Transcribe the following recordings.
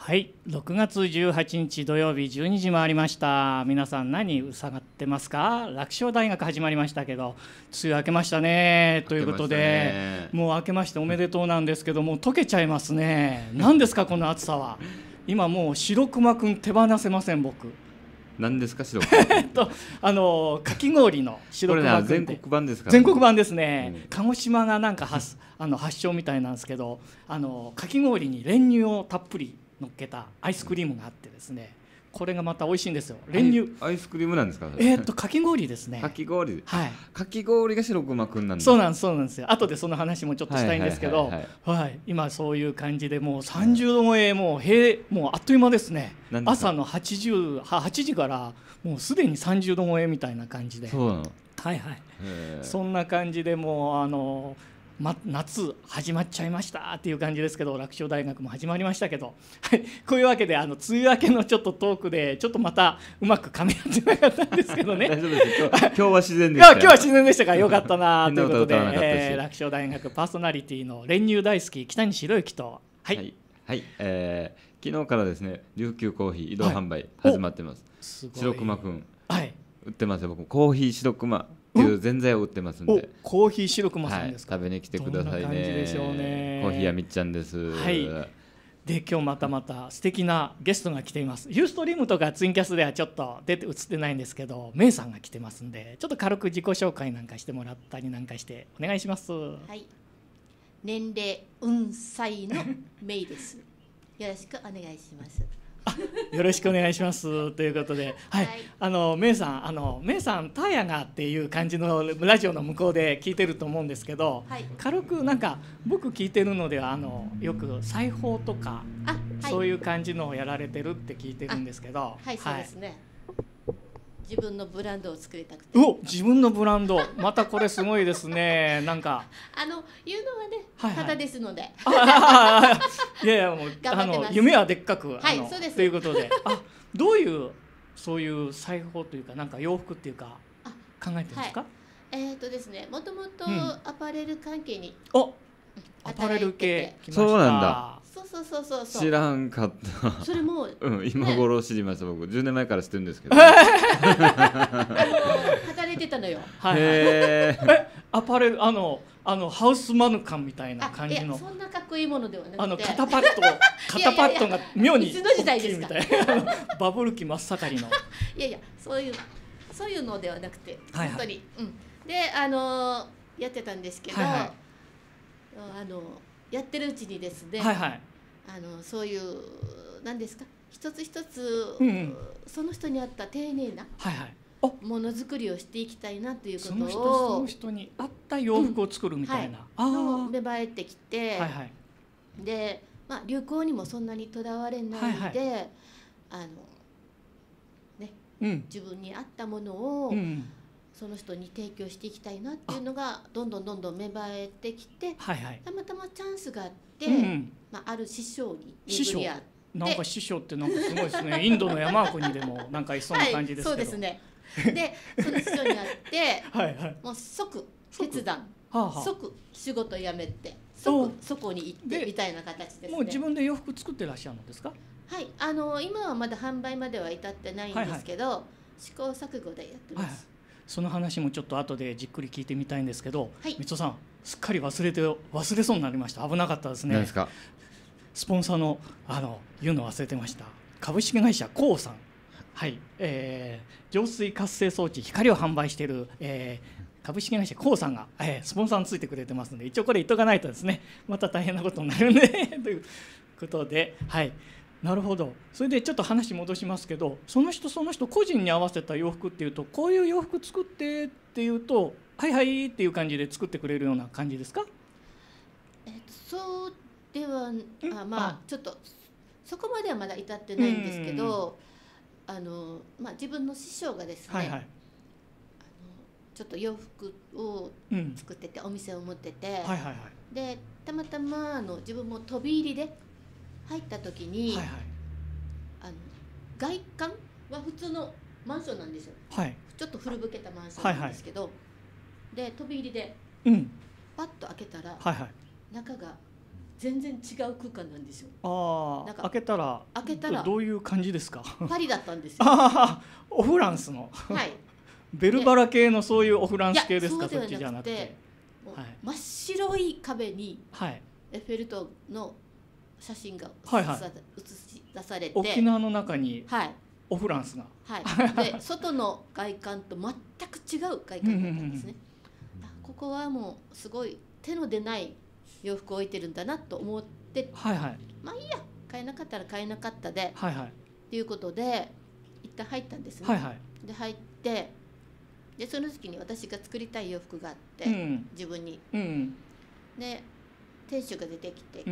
はい6月18日土曜日12時回りました。皆さん何うさがってますか？楽勝大学始まりましたけど梅雨明けましたね。ということでもう明けましておめでとうなんですけどもう溶けちゃいますね。何ですかこの暑さは？今もう白熊くん手放せません僕。何ですか 白えっとあのかき氷の白熊くん全国版ですか？全国版ですね、うん、鹿児島がなんか発あの発祥みたいなんですけどあのかき氷に練乳をたっぷり乗っけたアイスクリームがあってですねこれがまた美味しいんですよ。練乳。アイスクリームなんですか？えっとかき氷ですね。かき氷。はい。かき氷が白熊くんなんそうなんそうなんです。よ後でその話もちょっとしたいんですけどはい今そういう感じでもう30度超えもう平もうあっという間ですね。朝の80 8時からもうすでに30度超えみたいな感じで。そうなの。はいはい。そんな感じでもうあのま、夏始まっちゃいましたっていう感じですけど楽勝大学も始まりましたけど、はい、こういうわけであの梅雨明けのちょっとトークでちょっとまたうまく噛み合ってなかったんですけどね。大丈夫です今日今日は自然でした今日は自然でしたか。らよかったなということで、えー、楽勝大学パーソナリティの練乳大好き北西博之と。はい、はい、はい、えー、昨日からですね琉球コーヒー移動販売始まってます、はい、白熊くん、はい、売ってますよ。僕コーヒー白熊っていうぜんざいを売ってますんで。コーヒー白熊さんですか、はい、食べに来てくださいね。でしょうね。コーヒーやみっちゃんです。はい。で今日またまた素敵なゲストが来ています。ユーストリームとかツインキャスではちょっと出て映ってないんですけどメイさんが来てますんでちょっと軽く自己紹介なんかしてもらったりなんかしてお願いします。はい。年齢運歳のメイです。よろしくお願いしますよろしくお願いします。ということで、はい、はい、あのメイさん、あのメイさんタヤがっていう感じのラジオの向こうで聞いてると思うんですけど、はい、軽くなんか僕聞いてるのではあのよく裁縫とか、はい、そういう感じのをやられてるって聞いてるんですけど、はい、そうですね。自分のブランドを作りたくて。お自分のブランド。またこれすごいですね。なんか。あの言うのはね、はいはい、ただですので。いやいやもうあの夢はでっかくはいそうです。ということで。あどういうそういう裁縫というかなんか洋服っていうか考えてるんですか、はい、えっ、ー、とですねもともとアパレル関係に、うん、おアパレル系そうなんだそうそうそうそう。知らんかった。それもうん今頃知りました、僕。10年前から知ってるんですけど。働いてたのよ。はいえ アパレルあのあのハウスマヌカンみたいな感じの。そんなかっこいいものではなくて。あの肩パッド 肩パッドが妙にいつの時代ですか？バブル期真っ盛りの。いやいやそういうそういうのではなくて、はいはい、本当に、うん、であのやってたんですけど、はいはい、あのやってるうちにですね、はいはい、あのそういう何ですか？一つ一つ、うんうん、その人に合った丁寧な、はいはい。ものづくりをしていきたいなということをその人に合った洋服を作るみたいな、うんはい、芽生えてきて、はいはい、で、まあ、流行にもそんなにとらわれないで、はいはい、あのね、うん、自分に合ったものを、うんその人に提供していきたいなっていうのがどんどんどんどん芽生えてきて、はいはい、たまたまチャンスがあって、うん、まあ、ある師匠に巡り合って。なんか師匠ってなんかすごいですね。インドの山国でもなんかいそうな感じですけど、はい、そうですね。でその師匠に会って はい、はい、もう即決断、はあはあ、即仕事辞めて即そこに行ってみたいな形ですね。もう自分で洋服作ってらっしゃるんですか？はい。あの今はまだ販売までは至ってないんですけど、はいはい、試行錯誤でやってます、はいその話もちょっと後でじっくり聞いてみたいんですけど、はい、三さんすっかり忘れて忘れそうになりました。危なかったですね。スポンサーのあの言うの忘れてました。株式会社コウさん。はい、えー、浄水活性装置光を販売している、えー、株式会社コウさんが、えー、スポンサーについてくれてますので一応これ言っとかないとですね。また大変なことになるんで ということではいなるほど。それでちょっと話戻しますけどその人その人個人に合わせた洋服っていうとこういう洋服作ってっていうとはいはいっていう感じで作ってくれるような感じですか？えっと、そうではあまあちょっとそこまではまだ至ってないんですけどあの、まあ、自分の師匠がですね、はいはい、あのちょっと洋服を作ってて、うん、お店を持ってて、はいはいはい、でたまたまあの自分も飛び入りで入った時に、はいはい、あの外観は普通のマンションなんですよ、はい、ちょっと古ぶけたマンションなんですけど、はいはい、で飛び入りで、うん、パッと開けたら、はいはい、中が全然違う空間なんですよ。ああ、開けたら開けたらどういう感じですか？パリだったんですよ。オフランスの。はい。ベルバラ系のそういうオフランス系ですか？そっちじゃなくて。はい、真っ白い壁に、はい、エッフェル塔の写真がはいはい、映し出されて、沖縄の中に、はい、オフランスが、はい、で外の外観と全く違う外観だったんですね。ここはもうすごい手の出ない洋服を置いてるんだなと思って、はいはい、まあいいや。買えなかったら買えなかったで、はいはい、っていうことで一旦入ったんですね。はいはい、で入ってでその時に私が作りたい洋服があって、うん、自分に。うん、で店主が出てきて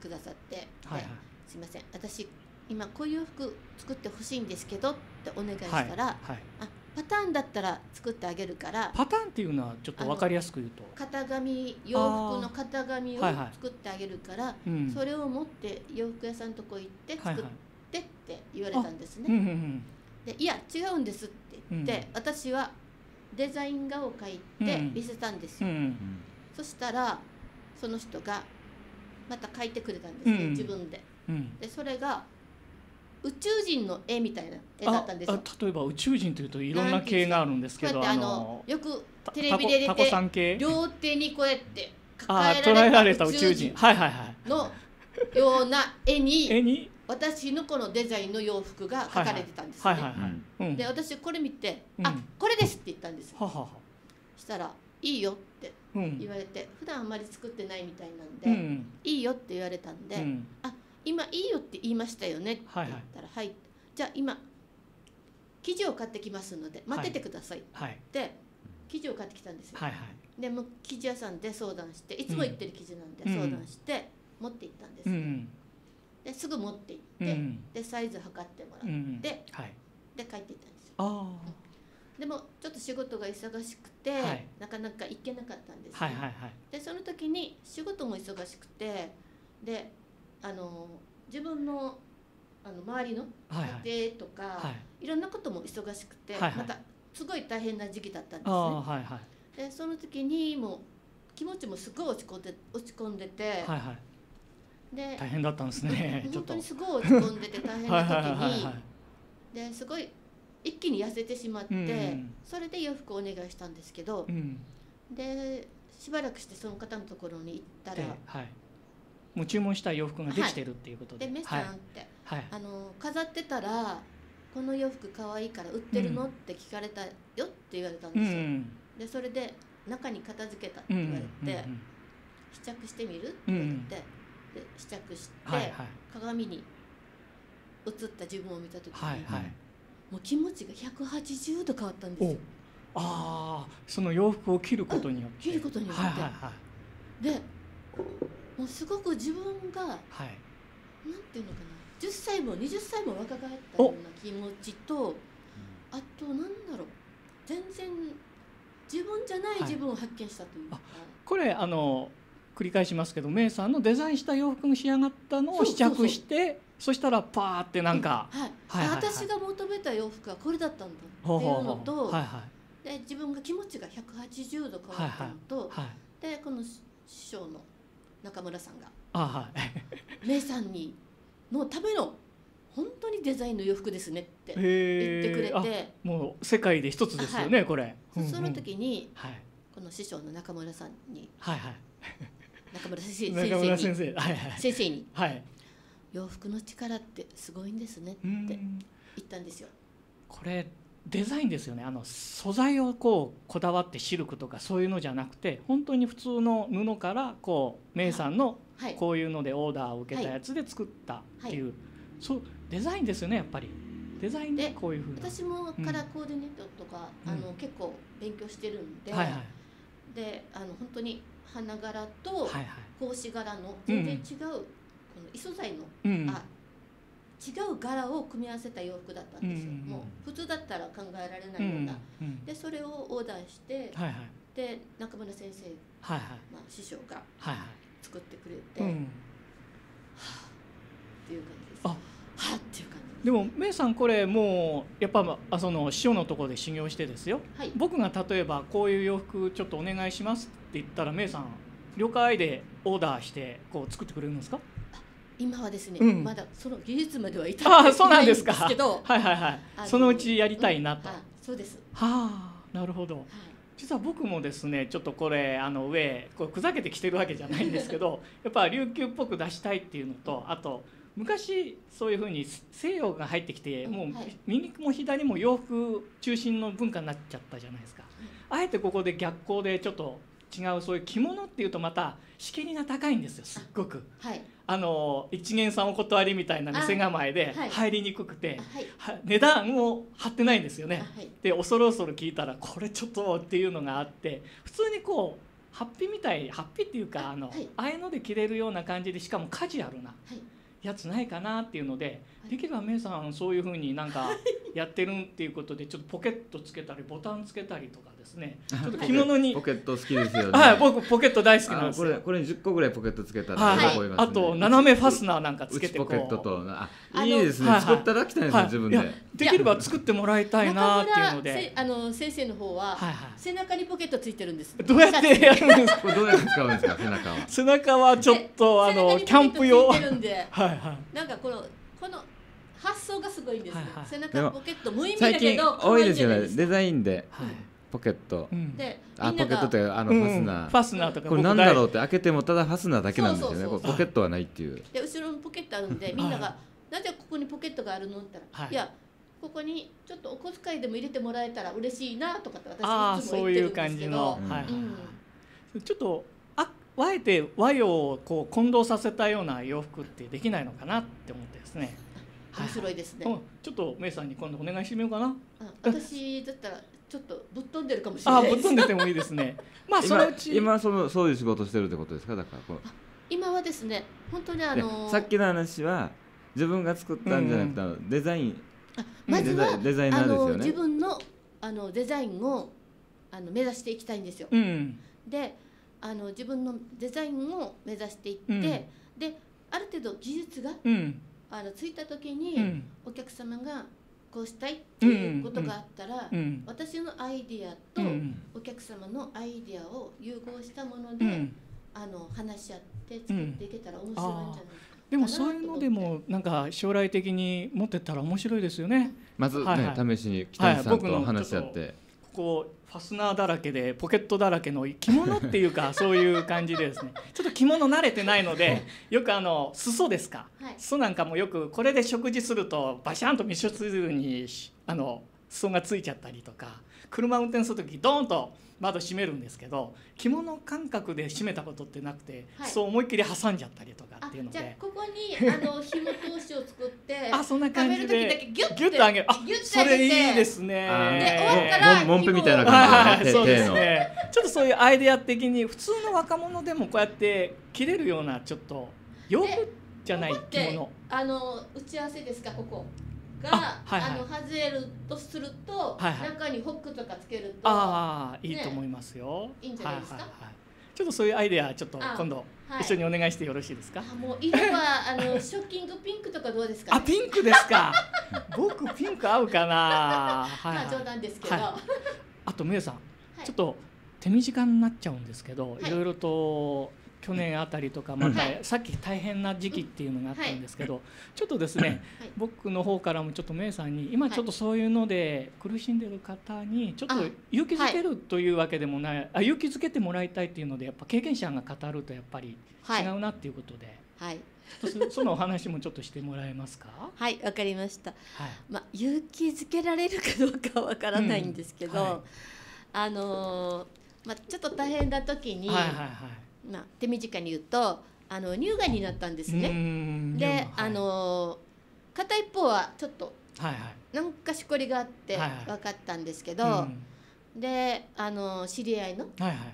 くださって、はい。はい、すいません。私今こういう服作ってほしいんですけどってお願いしたら、はい。はい、あパターンだったら作ってあげるからパターンっていうのはちょっと分かりやすく言うと。型紙洋服の型紙を作ってあげるから、はいはいそれを持って洋服屋さんとこ行って作ってって言われたんですね。はいはいでいや違うんですって言って、うん、私はデザイン画を描いて見せたんですよ。うん、そしたらその人がまた描いてくれたんですね、うん、自分で。でそれが宇宙人の絵みたいな絵だったんですよ。例えば宇宙人というといろんな系があるんですけどあのよくテレビで出て両手にこうやって抱えられた宇宙人。はいはいはい。のような絵に 絵に？私のこのデザインの洋服が描かれてたんですね。で私これ見て「あこれです」って言ったんです。ははは。したら「いいよ」って言われて、普段あんまり作ってないみたいなんで「いいよ」って言われたんで「あ今いいよって言いましたよねって言ったら「はい、はい、じゃあ今生地を買ってきますので待っててください」はい、で生地を買ってきたんですよ。はいはい、でも生地屋さんで相談していつも行ってる生地なんで相談して持って行ったんです、うん、ですぐ持って行って、うん、でサイズ測ってもらって、うんはい、で帰っていったんですよ。でもちょっと仕事が忙しくて、はい、なかなか行けなかったんです、ね、はいはいはい、でその時に仕事も忙しくてであの自分のあの周りの家庭とか、はい。はい、いろんなことも忙しくて、はいはい、またすごい大変な時期だったんですね。はいはい、でその時にもう気持ちもすごい落ち込んで落ち込んでて、はいはい、で大変だったんですね 本当にすごい落ち込んでて大変な時にですごい一気に痩せてしまって、うん、それで洋服をお願いしたんですけど、うん、でしばらくしてその方のところに行ったら。はい。もう注文した洋服ができてるっていうことで。はい、でメさんって、はい、あの飾ってたらこの洋服可愛いから売ってるの、うん、って聞かれたよって言われたんですよ。うん、でそれで中に片付けたって言われて、うんうんうん、試着してみるって言われて、で試着して、はいはい、鏡に映った自分を見た時に、はいはい、もう気持ちが180度変わったんですよ。ああその洋服を着ることによって。着ることによって、はいはいはい、でもうすごく自分が、はい、なんていうのかな。10歳も20歳も若返ったような気持ちとあとなんだろう。全然自分じゃない自分を発見したというか、はい、これあの繰り返しますけどメイさんのデザインした洋服が仕上がったのを試着してそしたらパーってなんか、はい。はいはいはい、私が求めた洋服はこれだったんだっていうのと、はいはい、で自分が気持ちが180度変わったのと、はいはい、でこの師匠の中村さんがあ、はい、さんにのための本当にデザインの洋服ですねって言ってくれて。もう世界で一つですよね、はい、これ、その時に、はい、この師匠の中村さんに、はいはい、中村先生中村先生。はいはい、先生に、はい、洋服の力ってすごいんですねって言ったんですよ。これデザインですよね。あの素材をこうこだわってシルクとかそういうのじゃなくて本当に普通の布からこうメイさんのこういうのでオーダーを受けたやつで作ったっていう、はい。はい、そうデザインですよねやっぱり。デザインでこういうふうな。私もカラーコーディネートとか、うん、あの結構勉強してるんで、はいはい、であの本当に花柄と格子柄の全然違う、この異素材の、うん、あ違う柄を組み合わせた洋服だったんですよ、うんうん、もう普通だったら考えられないような、うんうん、でそれをオーダーして、はいはい、で中村先生、はいはい。まあ、師匠が作ってくれて、はいはい、はあっていう感じです。あ。はあっていう感じでもメイさんこれもうやっぱあその師匠のところで修行してですよ、はい、僕が例えばこういう洋服ちょっとお願いしますって言ったらメイさん了解でオーダーしてこう作ってくれるんですか今はですね、うん、まだその技術までは至ってないんですけどはいはいはい。そのうちやりたいなと、うん、そうです。はあなるほど、はい、実は僕もですねちょっとこれあの上これふざけてきてるわけじゃないんですけど やっぱ琉球っぽく出したいっていうのとあと昔そういうふうに西洋が入ってきてもう右も左も洋服中心の文化になっちゃったじゃないですか。あえてここで逆光でちょっと違うそういう着物っていうとまたしけりが高いんですよすっごく。はい、あの一元さんお断りみたいな店構えで入りにくくて、はい、値段を張ってないんですよね。はい、で恐る恐る聞いたらこれちょっとっていうのがあって普通にこうハッピーみたいハッピーっていうかあの、あえので着れるような感じでしかもカジュアルな。やつないかなっていうので、できれば皆さんそういうふうになんかやってるっていうことでちょっとポケットつけたりボタンつけたりとかですね。ちょっと着物に。ポケット好きですよね。はい僕ポケット大好きなんですこれこれに10個ぐらいポケットつけたら、はい、あと斜めファスナーなんかつけてポケットとあいいですね、作ったらきたいですね、自分で。できれば作ってもらいたいなっていうので。あの先生の方は、背中にポケットついてるんです。どうやって？やるんですかどうやって使うんですか？背中は。背中はちょっとあのキャンプ用。はいはい。なんかこのこの発想がすごいんです、背中ポケット無意味だけど多いですよね。デザインで、ポケット、であポケットというあのファスナー、ファスナーとかこれなんだろうって開けてもただファスナーだけなんですよね。ポケットはないっていう。で後ろにポケットあるんでみんなが、なぜここにポケットがあるのって言ったら、い、やここにちょっとお小遣いでも入れてもらえたら嬉しいなとかって私いつも言ってるんですけど。ちょっとああえて和洋をこう混同させたような洋服ってできないのかなって思ってですね。面白いですね、はい、ちょっとメイさんに今度お願いしてみようかな。私だったらちょっとぶっ飛んでるかもしれない。あぶっ飛んでてもいいですね。まあそのうち。今そのそういう仕事してるってことですか？だからこ今はですね本当にあのー、さっきの話は自分が作ったんじゃなくて、うん、デザイン。まずはデザイナーですよね。自分のあのデザインをあの目指していきたいんですよ、うん、であの自分のデザインを目指していって、うん、である程度技術が、あのついた時に、お客様がこうしたいっていうことがあったら、私のアイディアとお客様のアイディアを融合したもので、あの話し合って作っていけたら面白いんじゃないですか。でもそういうのでもなんか将来的に持ってったら面白いですよね。まずね、はいはい、試しに北谷さんと話し合って。こうファスナーだらけでポケットだらけの着物っていうか そういう感じでですね。ちょっと着物慣れてないのでよくあの裾ですか、はい、裾なんかもよくこれで食事するとバシャンと味噌汁にあの裾がついちゃったりとか車運転する時ドーンと窓閉めるんですけど着物感覚で閉めたことってなくて、はい、そう思いっきり挟んじゃったりとかっていうので。じゃここに あの紐通しを作ってあそんな感じで。ギュッと上げる。あそれいいですね。で終わったらもんぺみたいな感じで、ね、そうですね。ちょっとそういうアイデア的に普通の若者でもこうやって着れるようなちょっと洋服じゃない着物。あの打ち合わせですかここがあ、はいはい、あの外れるとすると、はいはい、中にホックとかつけるとああいいと思いますよ、いいんじゃないですか、はいはいはい、ちょっとそういうアイデアちょっと今度一緒にお願いしてよろしいですか、あもう色はあのショッキングピンクとかどうですか、ね、あピンクですか？僕ピンク合うかな、はい、まあ冗談ですけど、はい、あとめいさん、ちょっと手短になっちゃうんですけど、い。ろいろと去年あたりとかまたさっき大変な時期っていうのがあったんですけど、ちょっとですね、僕の方からもちょっとメイさんに今ちょっとそういうので苦しんでる方にちょっと勇気づけるというわけでもないあ勇気づけてもらいたいっていうのでやっぱ経験者が語るとやっぱり違うなっていうことで。はい。そのお話もちょっとしてもらえますか？はい、わかりました。はい、まあ勇気づけられるかどうかわからないんですけど、うんはい、あのー、まあちょっと大変な時に、はいはいはい、まあ、手短に言うとあの乳がんになったんですね。で、はい、あの片一方はちょっと、はいはい、なんかしこりがあって分かったんですけど、はいはい、であの知り合いの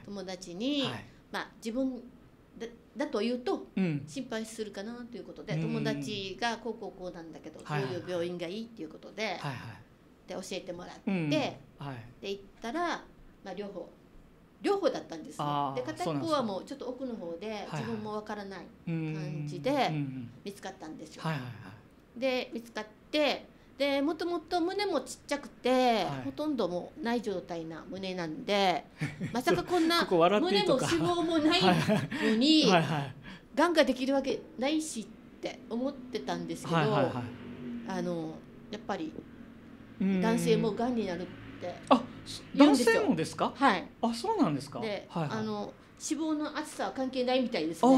友達に、はい。はい、まあ、自分だだと言うと心配するかなということで、うん、友達がこうこうこうなんだけど、どういう病院がいいっていうことで,、で教えてもらって、うん、で行ったら、まあ、両方両方だったんです、ね、で片っぽはもうちょっと奥の方で自分もわからない感じで見つかったんですよ。で見つかってででもともと胸もちっちゃくて、はい、ほとんどもない状態な胸なんで まさかこんな胸も脂肪もないのにがんができるわけないしって思ってたんですけど、あのやっぱり男性もがんになるってあ男性もですか？はい。あそうなんですか？で、はいはい、あの脂肪の厚さは関係ないみたいですね。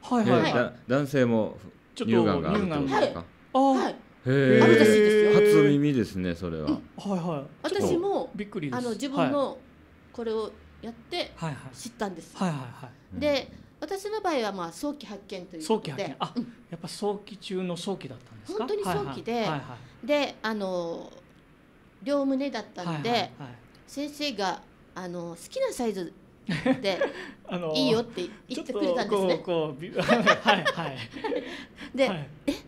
はいはい、はい、男性も乳がんがあるってことですか、あはい。へえ。初耳ですね、それは。はいはい。私もびっくりあの自分のこれをやって知ったんです。はいはいはい。で、私の場合はまあ早期発見という早期発見。あ、やっぱ早期中の早期だったんですか？本当に早期で、で、あの両胸だったんで、先生があの好きなサイズで いいよって言ってくれたんですね。はいはい。で、え好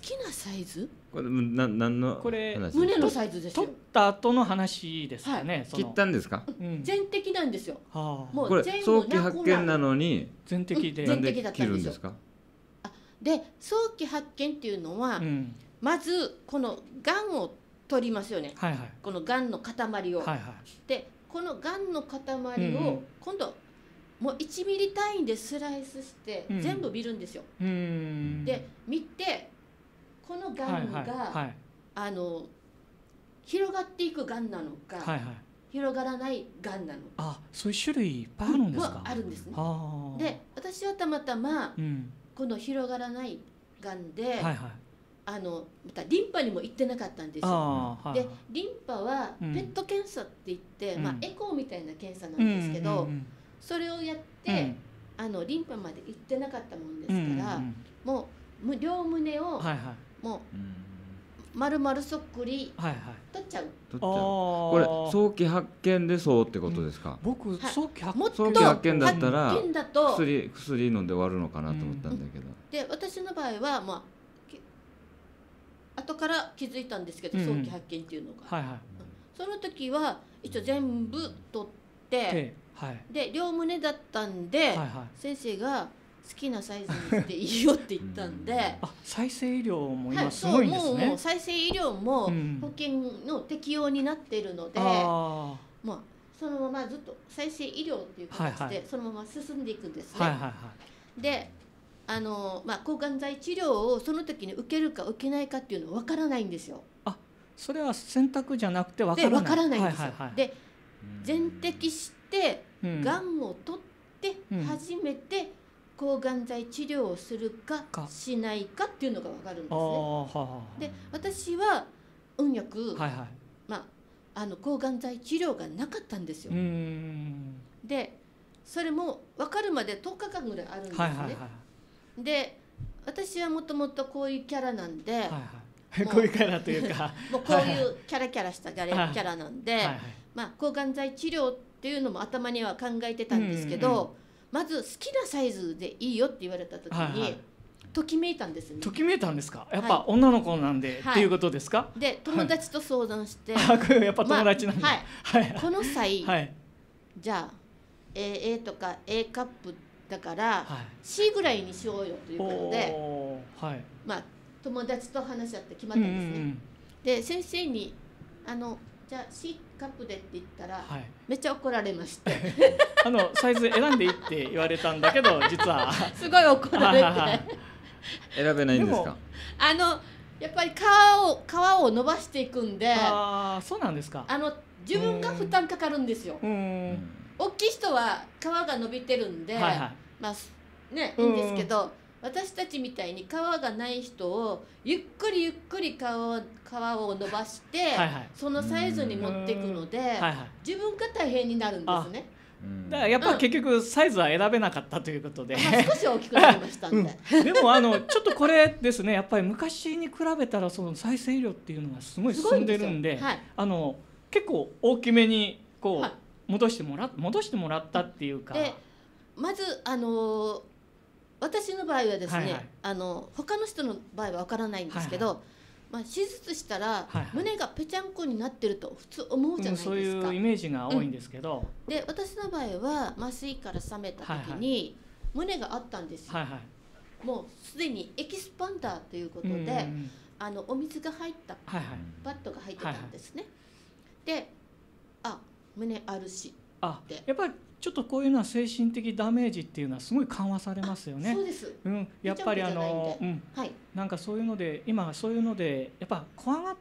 きなサイズ？これな何のこれ胸のサイズですよ。取った後の話ですかね、切ったんですか、全摘なんですよ、もうこれ早期発見なのに全摘で。全摘だったんですか？で早期発見っていうのは、まずこのがんを取りますよね、はいはい、このがんの塊を、はいはい、でこのがんの塊を今度もう1ミリ単位でスライスして全部見るんですよ、で見てこのがんが、はいはいはい、あの広がっていくがんなのか、はいはい、広がらないがんなのか。あそういう種類いっぱいあるんですか？あるんですね。で私はたまたま、うん、この広がらないがんで、はいはい、あのまたリンパにも行ってなかったんですよ、はい、でリンパはペット検査って言って、うん、まあ、エコーみたいな検査なんですけど、うんうんうん、それをやって、あのリンパまで行ってなかったもんですから、うんうん、もう両胸を、はいはい。もう丸々そっくり取っちゃう、取っちゃう。これ早期発見でそうってことですか、僕早期発見。早期発見だったら薬薬飲んで終わるのかなと思ったんだけど、で私の場合はまあ後から気づいたんですけど、早期発見っていうのが、はいはい、その時は一応全部取って、はい、で両胸だったんで、はいはい、先生が「好きなサイズにしていいよって言ったんで、あ再生医療も今すごいんですね、もう再生医療も保険の適用になっているので、うん、まあそのままずっと再生医療っていう形でそのまま進んでいくんですね。はいはいはい、であの、まあ、抗がん剤治療をその時に受けるか受けないかっていうのは分からないんですよ。あそれは選択じゃなくて分からない分からないんですよ。で全摘してがんを取って初めて、うん抗がん剤治療をするかしないかっていうのが分かるんですね。はで私は運よく、はいはい、まあ、あの抗がん剤治療がなかったんですよ。でそれも分かるまで10日間ぐらいあるんですね。はいはいはい、で私はもともとこういうキャラなんで、はいはい、こういうキャラというか。もうこういうキャラキャラしたキャラなんで、はいはい、まあ、抗がん剤治療っていうのも頭には考えてたんですけど。うんうんうん。まず好きなサイズでいいよって言われた時に、はいはい、ときめいたんですね。ときめいたんですか？やっぱ女の子なんで、はい、っていうことですか？で友達と相談して、はい、やっぱ友達なんで、まあ、はい、この際、はい、じゃあ A, A とか A カップだから C ぐらいにしようよということで、はい、まあ友達と話し合って決まったんですね、うんうん、で先生にあのじゃあ C カップでって言ったら、はい、めっちゃ怒られまして。あのサイズ選んでいいって言われたんだけど 実は。すごい怒られて。選べないんですか？あのやっぱり皮を皮を伸ばしていくんであそうなんですか。あの自分が負担かかるんですよ大きい人は皮が伸びてるんで、はいはい、まあねいいんですけど私たちみたいに皮がない人をゆっくりゆっくり皮皮を伸ばして、はいはい、そのサイズに持っていくので、はいはい、自分が大変になるんですね。だからやっぱ結局サイズは選べなかったということで、まあ、少し大きくなりましたんで、うん、でもあのちょっとこれですねやっぱり昔に比べたらその再生医療っていうのがすごい進んでるんで、はい、あの結構大きめにこう戻してもら戻してもらったっていうか。でまずあの私の場合はですね、はいはい、あの他の人の場合はわからないんですけど、はいはい、まあ、手術したら、胸がぺちゃんこになってると普通思うじゃないですか、うん、そういうイメージが多いんですけど、うん、で私の場合は麻酔から覚めた時に、胸があったんですよ、はいはい、もうすでにエキスパンダーということで、あのお水が入ったパッドが入ってたんですね。はいはい、であ胸あるしあやっぱりちょっとこういうのは精神的ダメージっていうのはすごい緩和されますよね。そうです。うん、やっぱりあの、うん、はい、なんかそういうので今そういうのでやっぱ怖がっ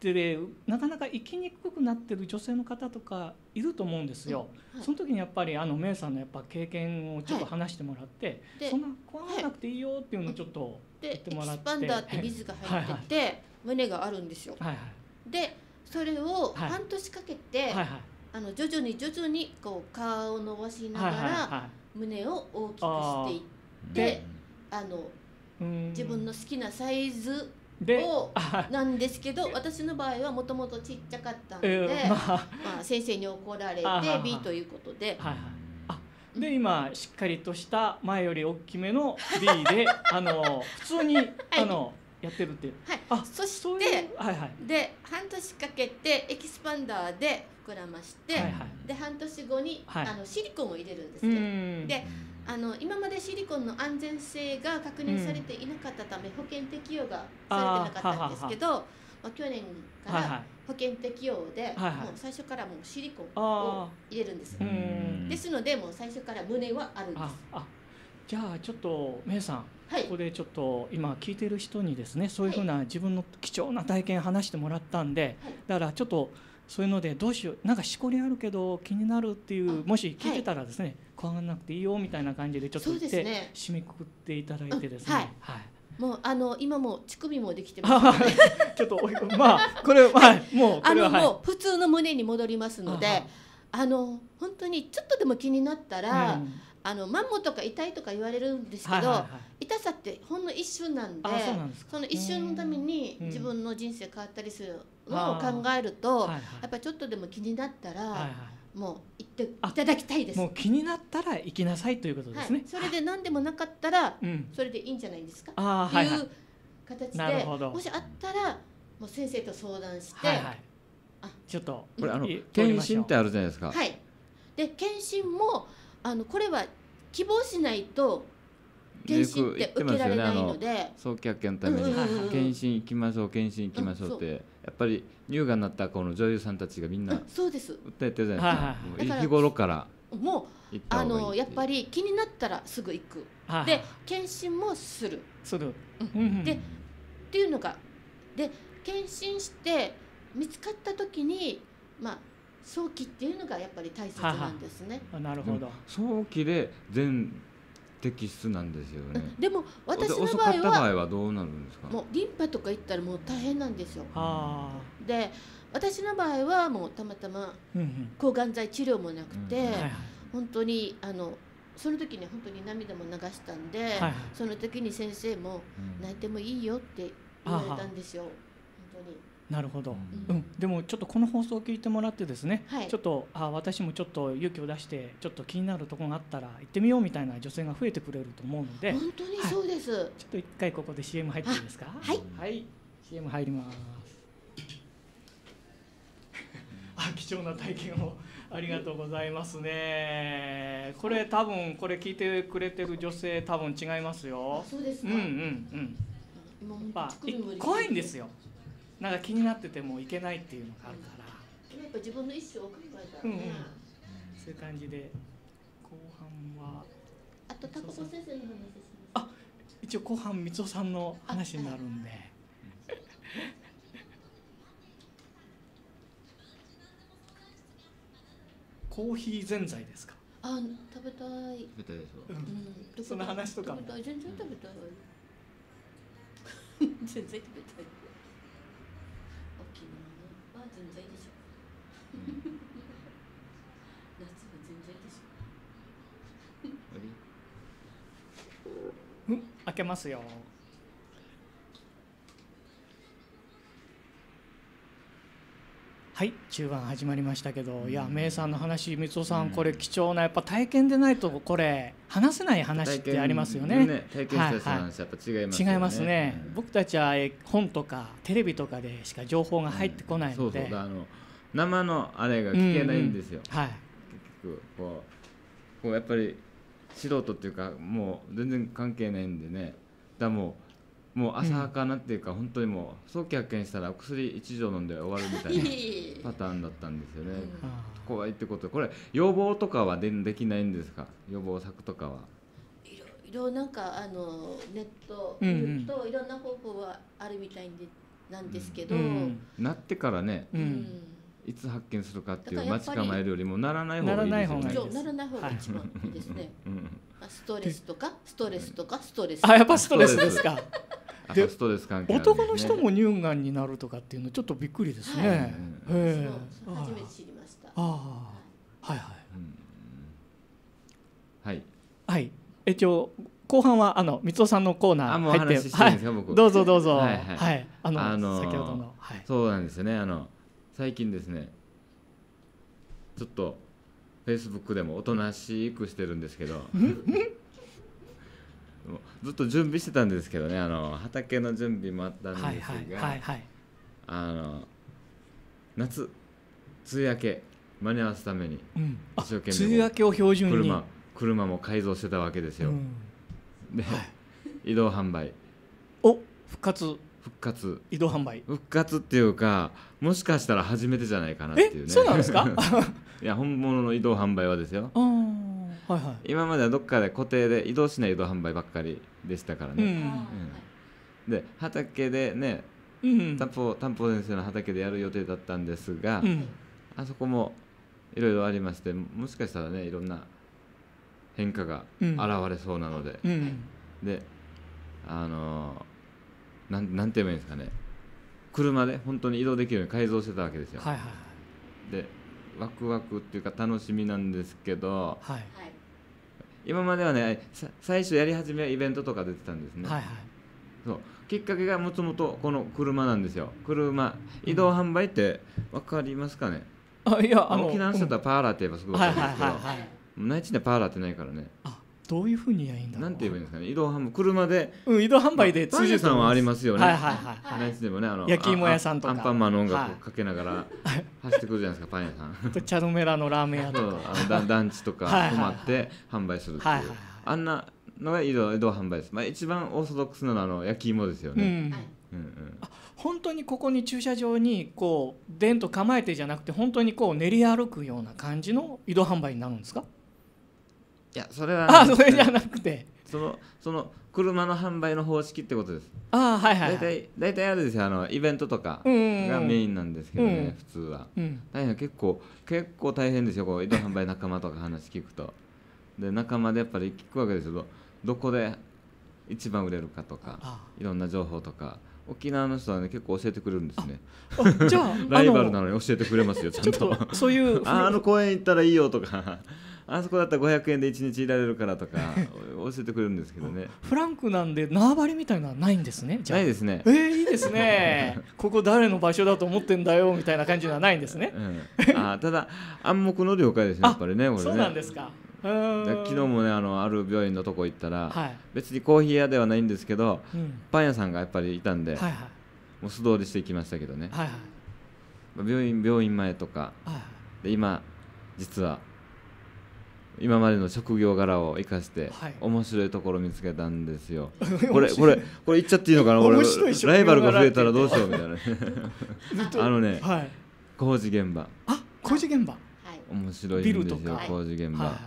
てでなかなか生きにくくなってる女性の方とかいると思うんですよ。うんはい、その時にやっぱりあのメイさんのやっぱ経験をちょっと話してもらって、はい、そんな怖がらなくていいよっていうのをちょっと言ってもらって。でエキスパンダーって水が入ってて、はいはい、胸があるんですよ。はいはい、でそれを半年かけて、はいはいはいあの徐々に徐々にこう顔を伸ばしながら胸を大きくしていってあの自分の好きなサイズをなんですけど私の場合はもともとちっちゃかったので、まあ、まあ先生に怒られて B ということで。で今しっかりとした前より大きめの B であの普通に、はい、あのやってるっていう。はい。あそしてはいはい、で半年かけてエキスパンダーで膨らまして、はいはい、で半年後に、はい、あのシリコンを入れるんですね。であの今までシリコンの安全性が確認されていなかったため、保険適用がされてなかったんですけど。まあ、去年から保険適用で、もう最初からもうシリコンを入れるんですですのでもう最初から胸はあるんです。じゃあちょっとメイさん、はい、ここでちょっと今聞いてる人にですねそういうふうな自分の貴重な体験話してもらったんで、はい、だからちょっとそういうのでどうしよう。なんかしこりあるけど気になるっていうもし聞いてたらですね、はい、怖がらなくていいよみたいな感じでちょっと言って、ね、締めくくっていただいてですね。はい、はい。もうあの今も乳首もできてます、ね、ちょっとまあこれは、い、もうあの、もう普通の胸に戻りますのであの本当にちょっとでも気になったら、うん、あのマンモとか痛いとか言われるんですけど、はいはいはい、痛さってほんの一瞬なんでその一瞬のために自分の人生変わったりするのを考えると、やっぱりちょっとでも気になったら、はいはい、もう行っていただきたいです。もう気になったら行きなさいということですね、はい、それで何でもなかったら、それでいいんじゃないですか、あっていう形で、もしあったらもう先生と相談して、はいはい、あちょっとこれあの検診ってあるじゃないですか。はい。で検診もあのこれは希望しないと検診って受けられないので、ね、早期発見のために。検診行きましょう検診行きましょうって、やっぱり乳がんになったこの女優さんたちがみんなそうです。訴えてるじゃないですか、日頃からもうあのやっぱり気になったらすぐ行く、で検診もする。する、うん、でっていうのがで検診して見つかった時にまあ早期っていうのがやっぱり大切なんですね。ははなるほど。早期で全摘出なんですよね。でも私の場合は場合はどうなるんですか？もうリンパとか行ったらもう大変なんですよ。で私の場合はもうたまたま抗がん剤治療もなくて、本当にあのその時に本当に涙も流したんで、はいはい、その時に先生も泣いてもいいよって言われたんですよ。本当に。なるほど、うん、うん、でもちょっとこの放送を聞いてもらってですね、はい、ちょっとあ私もちょっと勇気を出してちょっと気になるところがあったら行ってみようみたいな女性が増えてくれると思うので。本当にそうです、はい、ちょっと一回ここで CM 入っていいですか？はい、はい、CM 入ります。あ貴重な体験をありがとうございますね。これ多分これ聞いてくれてる女性多分違いますよ。そうですか。うんうんうん。まあ怖いんですよなんか気になっててもいけないっていうのがあるから、やっぱ自分の意思を考えたらね、うんうん、そういう感じで後半は。あと高子先生の話しますあ一応後半三尾さんの話になるんで、コーヒーぜんざいですか？あ食べたい。食べたいでしょ、うん、その話とかも。全然食べたい。全然食べたい 全然いいでしょ、うん、夏は全然いいでしょ。うん。開けますよはい中盤始まりましたけど、いや名産の話三尾さん、これ貴重なやっぱ体験でないとこれ話せない話ってありますよね。ね体験した話やっぱ違いますね。違いますね。僕たちは本とかテレビとかでしか情報が入ってこないので、そうそうあの生のあれが聞けないんですよ。はい。結局こうこうやっぱり素人っていうかもう全然関係ないんでね。だもうもう浅はかなっていうか、うん、本当にもう早期発見したら薬1錠飲んで終わるみたいな パターンだったんですよね、うん、怖いってこと。これ予防とかはでできないんですか？予防策とかは。いろいろなんかあのネット見るといろんな方法はあるみたいでなんですけど、うん、なってからね、いつ発見するかっていう待ち構えるよりもならない方がいいですよね。ならない方が一番ですね。ストレスとかストレスとかストレス。あやっぱストレスですか？でストレス関係、ね、男の人も乳がんになるとかっていうのちょっとびっくりですね。はい、へえ。初めて知りました。ああ、はいはい。はい。はい。一応後半はあの三尾さんのコーナー入ってはい、どうぞどうぞ。はい、はい、あの、あのー、先ほどの、はい、そうなんですよね。あの最近ですね。ちょっとフェイスブックでもおとなしくしてるんですけど。ずっと準備してたんですけどねあの畑の準備もあったんですが、はいはいはい、あの夏梅雨明け間に合わすために、うん、一生懸命梅雨明けを標準に。車車も改造してたわけですよ、うん、で、はい、移動販売。お復活。復活。移動販売。復活っていうかもしかしたら初めてじゃないかなっていうね。そうなんですか？いや本物の移動販売はですよはいはい、今まではどっかで固定で移動しない移動販売ばっかりでしたからね、うん。うん、で畑でね、うん、担保担保先生の畑でやる予定だったんですが、うん、あそこもいろいろありましてもしかしたらねいろんな変化が現れそうなので、であのー、なんなんて言えばいいんですかね。車で本当に移動できるように改造してたわけですよ。はいはい、でワクワクっていうか楽しみなんですけど、はい、今まではね最初やり始めはイベントとか出てたんですね、はいはい、そう。きっかけがもともとこの車なんですよ。車移動販売って分かりますかね、あいやあの沖縄の人はパーラーって言えばすごい分かるんですけど、内地でパーラーってないからね。あどういうふうにやいいんだなんて言えばいいんですかね？移動販売車で、うん、移動販売で通じさんはありますよね。はいはいはい、内地でもねあの焼き芋屋さんとか。アンパンマンの音楽かけながら 走ってくるじゃないですかパン屋さん。チャドメラのラーメン屋とか。あの団地とか泊まって販売するっていう、はいはいはい、あんなのが移動移動販売です、まあ、一番オーソドックスなのはあの焼き芋ですよね、うん。うんうん、本当にここに駐車場にこうでんと構えてじゃなくて本当にこう練り歩くような感じの移動販売になるんですか？いやそれはあそれじゃなくて。そのその車の販売の方式ってことです。ああはいはい、はい、大体大体あれですよ。あのイベントとかがメインなんですけどね、うん、普通は、うん、大変結構結構大変ですよ。こう移動販売仲間とか話聞くと。で仲間でやっぱり聞くわけですけどどこで一番売れるかとかいろんな情報とか沖縄の人はね結構教えてくれるんですね。じゃあ ライバルなのに教えてくれますよちゃんと。そういう あの公園行ったらいいよとかあそこだったら500円で1日いられるからとか 教えてくれるんですけどね。フランクなんで縄張りみたいなのはないんですねないですね。えー、いいですね。ここ誰の場所だと思ってんだよみたいな感じのはないんですね、うん、あただ暗黙の了解ですねやっぱりねこれね。そうなんですか。昨日もねあのある病院のとこ行ったら、はい、別にコーヒー屋ではないんですけど、うん、パン屋さんがやっぱりいたんで、はいはい、もう素通りしていきましたけどね、はいはい、病院病院前とか、はい、で今実は今までの職業柄を生かして、面白いところ見つけたんですよ。これこれこれ言っちゃっていいのかな？俺ライバルが増えたらどうしようみたいな あのね、はい、工事現場。あ工事現場。面白いんですよ工事現場、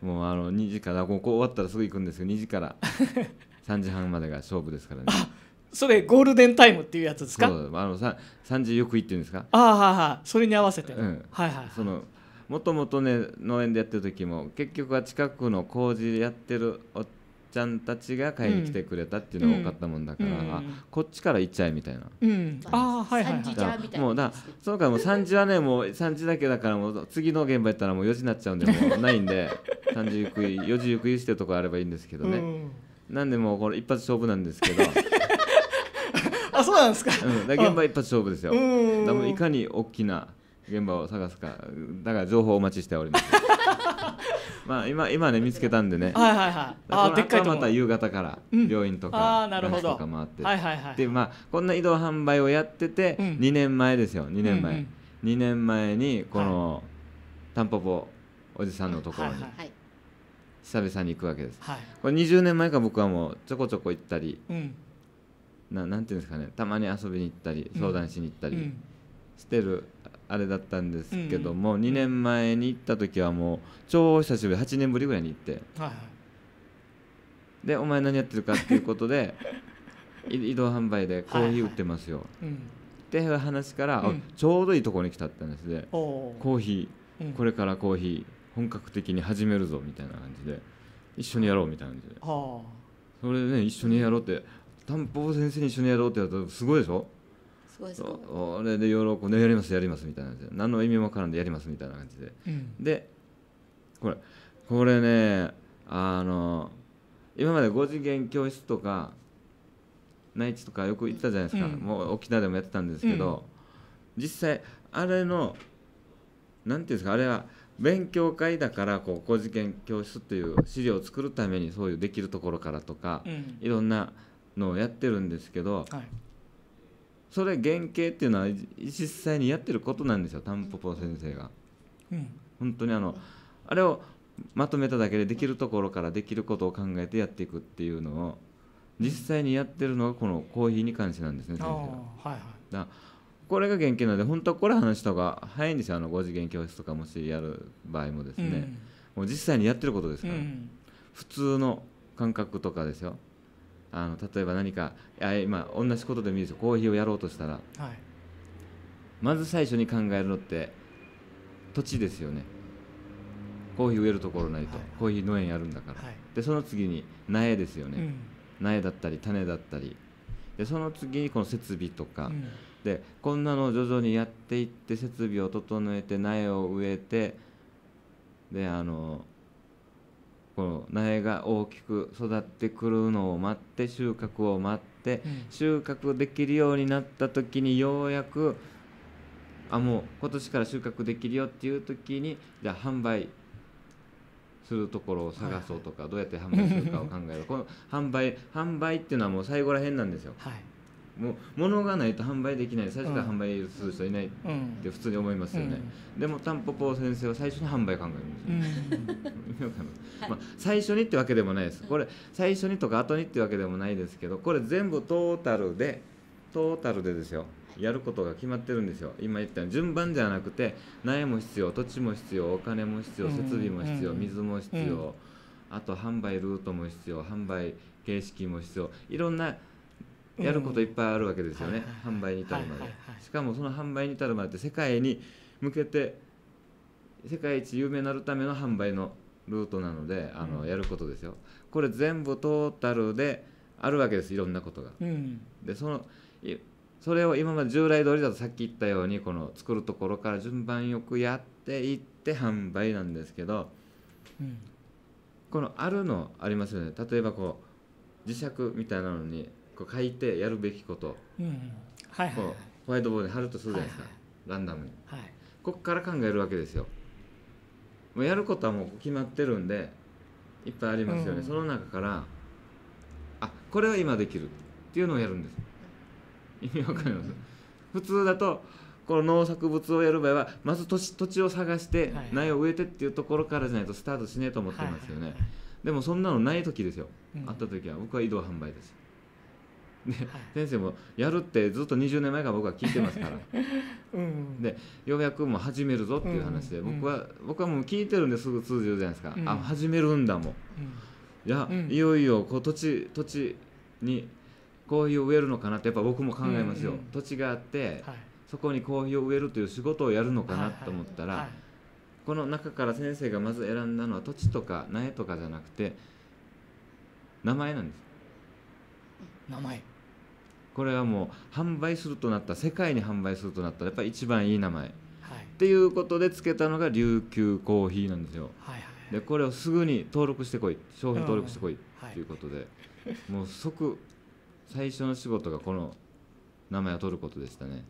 もうあの2時からここ終わったらすぐ行くんですけど2時から 3時半までが勝負ですからね。それゴールデンタイムっていうやつですか？そうあの 3, 3時よく行ってるんですか？ああはいはい。それに合わせて、うん、はいはい。そのもともとね農園でやってる時も結局は近くの工事やってるおっちゃんたちが買いに来てくれたっていうのが多かったもんだから、うん、こっちから行っちゃえみたいな、うん、ああはいはい、はい、もうだそのからもう3時はねもう3時だけだからもう次の現場やったらもう4時になっちゃうんでもうないんで 3時ゆくい4時ゆくいしてるとこあればいいんですけどね、うん、なんでもうこれ一発勝負なんですけど。あそうなんですか,、うん、だ現場一発勝負ですよ。だもいかに大きな現場を探すか。だから情報お待ちしております。まあ今今ね見つけたんでね。はいはいはい。あでっかいまた夕方から病院とか、うん、なるほど。とか回ってはいはいはいでまあこんな移動販売をやってて、うん、2年前ですよ2年前、うんうん、2年前にこの、はい、タンポポおじさんのところに、久々に行くわけです、はい、これ20年前から僕はもうちょこちょこ行ったりななんていうんですかねたまに遊びに行ったり相談しに行ったりしてるあれだったんですけども、うん、2年前に行った時はもう超久しぶり8年ぶりぐらいに行って、はいはい、でお前何やってるかっていうことで 移動販売でコーヒー売ってますよ、はいはい、っていう話から、うん、ちょうどいいところに来たって話でコーヒー、うん、これからコーヒー。本格的に始めるぞみたいな感じで一緒にやろうみたいな感じで、それでね一緒にやろうって担保先生に一緒にやろうってやるとすごいでしょ？すごいすごい。俺で喜んでやりますやりますみたいな感じで何の意味もわからんでやりますみたいな感じで、うん、でこれこれねあの今まで5次元教室とか内地とかよく行ったじゃないですか、うん、もう沖縄でもやってたんですけど、うん、実際あれのなんていうんですかあれは勉強会だからこう高次元教室っていう資料を作るためにそういうできるところからとか、うん、いろんなのをやってるんですけど、はい、それ原型っていうのは実際にやってることなんですよタンポポ先生が。うん、本当にあのあれをまとめただけでできるところからできることを考えてやっていくっていうのを実際にやってるのがこのコーヒーに関してなんですね先生は。はいはい、だこれが原型なので本当はこれ話した方が早いんですよあの5次元教室とかもしやる場合もですね、うん、もう実際にやってることですから、うん、普通の感覚とかですよあの例えば何かあ今同じことでもいいですよ。コーヒーをやろうとしたら、はい、まず最初に考えるのって土地ですよね。コーヒー植えるところないと、はい、コーヒー農園やるんだから、はい、でその次に苗ですよね、うん、苗だったり種だったり。でその次にこの設備とか、うん、でこんなのを徐々にやっていって設備を整えて苗を植えてであのこの苗が大きく育ってくるのを待って収穫を待って、うん、収穫できるようになった時にようやくあもう今年から収穫できるよっていう時にじゃあ販売するところを探そうとか、はい、どうやって販売するかを考える。この販売販売っていうのはもう最後らへんなんですよ。はいもう物がないと販売できない。最初から販売する人いない。って普通に思いますよね、うん、でもタンポポ先生は最初に販売考えるんですよ、うん、まあ、最初にってわけでもないです。これ最初にとか後にってわけでもないですけどこれ全部トータルでトータルでですよ。やることが決まってるんですよ。今言ったように順番じゃなくて苗も必要土地も必要お金も必要設備も必要水も必要あと販売ルートも必要販売形式も必要。いろんなやることいっぱいあるわけですよね、販売に至るまで、しかもその販売に至るまでって世界に向けて世界一有名になるための販売のルートなのであの、やることですよ。これ全部トータルであるわけですいろんなことが、うん、でそのそれを今まで従来通りだとさっき言ったようにこの作るところから順番よくやっていって販売なんですけど、うん、このあるのありますよね。例えばこう磁石みたいなのにこう書いてやるべきこと、うんはいはい、こうホワイトボードに貼るとするじゃないですか、はいはい、ランダムに、はい、ここから考えるわけですよ。もうやることはもう決まってるんでいっぱいありますよね、うん、その中からあこれは今できる。っていうのをやるんです。意味わかります、うん、普通だとこの農作物をやる場合はまず土地土地を探して苗を植えてっていうところからじゃないとスタートしねえと思ってますよね、でもそんなのない時ですよ、うん、あった時は僕は移動販売ですで、はい、先生もやるってずっと20年前から僕は聞いてますから。うん、でようやくもう始めるぞっていう話で、うん、僕は僕はもう聞いてるんですぐ通じるじゃないですか、うん、あ始めるんだもん、いや、いよいよこう土地土地にコーヒーを植えるのかなってやっぱ僕も考えますよ、うんうん、土地があって、はい、そこにコーヒーを植えるという仕事をやるのかなと思ったら、はいはい、この中から先生がまず選んだのは土地とか苗とかじゃなくて名前なんです。名前これはもう販売するとなった世界に販売するとなったらやっぱり一番いい名前、はい、っていうことでつけたのが琉球コーヒーなんですよ、はいはい、でこれをすぐに登録してこい。商品登録してこい。っていうことで、もう即最初の仕事がこの名前を取ることでしたね。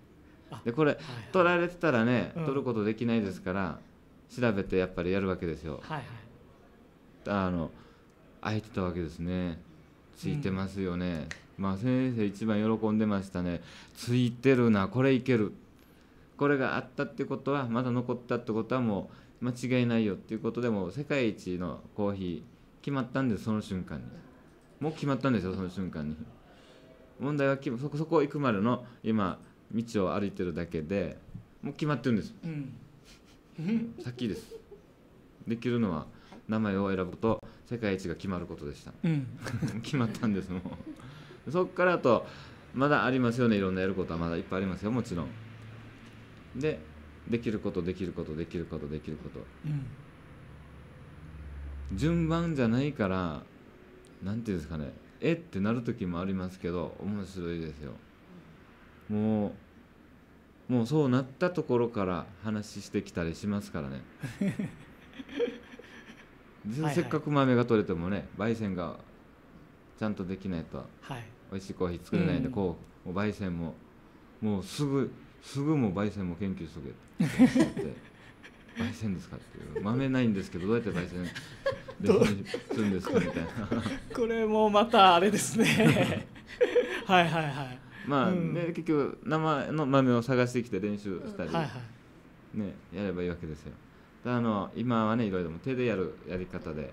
でこれ、はいはい、取られてたらね、うん、取ることできないですから調べてやっぱりやるわけですよ、はいはい、あの空いてたわけですね。ついてますよね、うん、まあ先生一番喜んでましたね。ついてるなこれいける。これがあったってことはまだ残ったってことはもう間違いないよっていうことでも世界一のコーヒー決まったんですその瞬間に。もう決まったんですよその瞬間に。問題はそこそこ行くまでの今道を歩いてるだけでもう決まってるんです、うん、先です。できるのは名前を選ぶと世界一が決まることでした、うん、決まったんですもうそっからとまだありますよね。いろんなやることはまだいっぱいありますよ。もちろん。でできることできることできることできること、うん、順番じゃないからなんていうんですかね。えってなる時もありますけど面白いですよ。もうもうそうなったところから話してきたりしますからね。せっかく豆が取れてもね焙煎がちゃんとできないと、はい、美味しいコーヒー作れないんで、うん、こうもう焙煎ももうすぐすぐもう焙煎も研究しとけって。焙煎ですかっていう。豆ないんですけどどうやって焙煎 するんですかみたいな。これもまたあれですね。はいはいはい。まあ、うん、ね結局生の豆を探してきて練習したり、はいはい、ねやればいいわけですよ。あの今はねいろいろ手でやるやり方で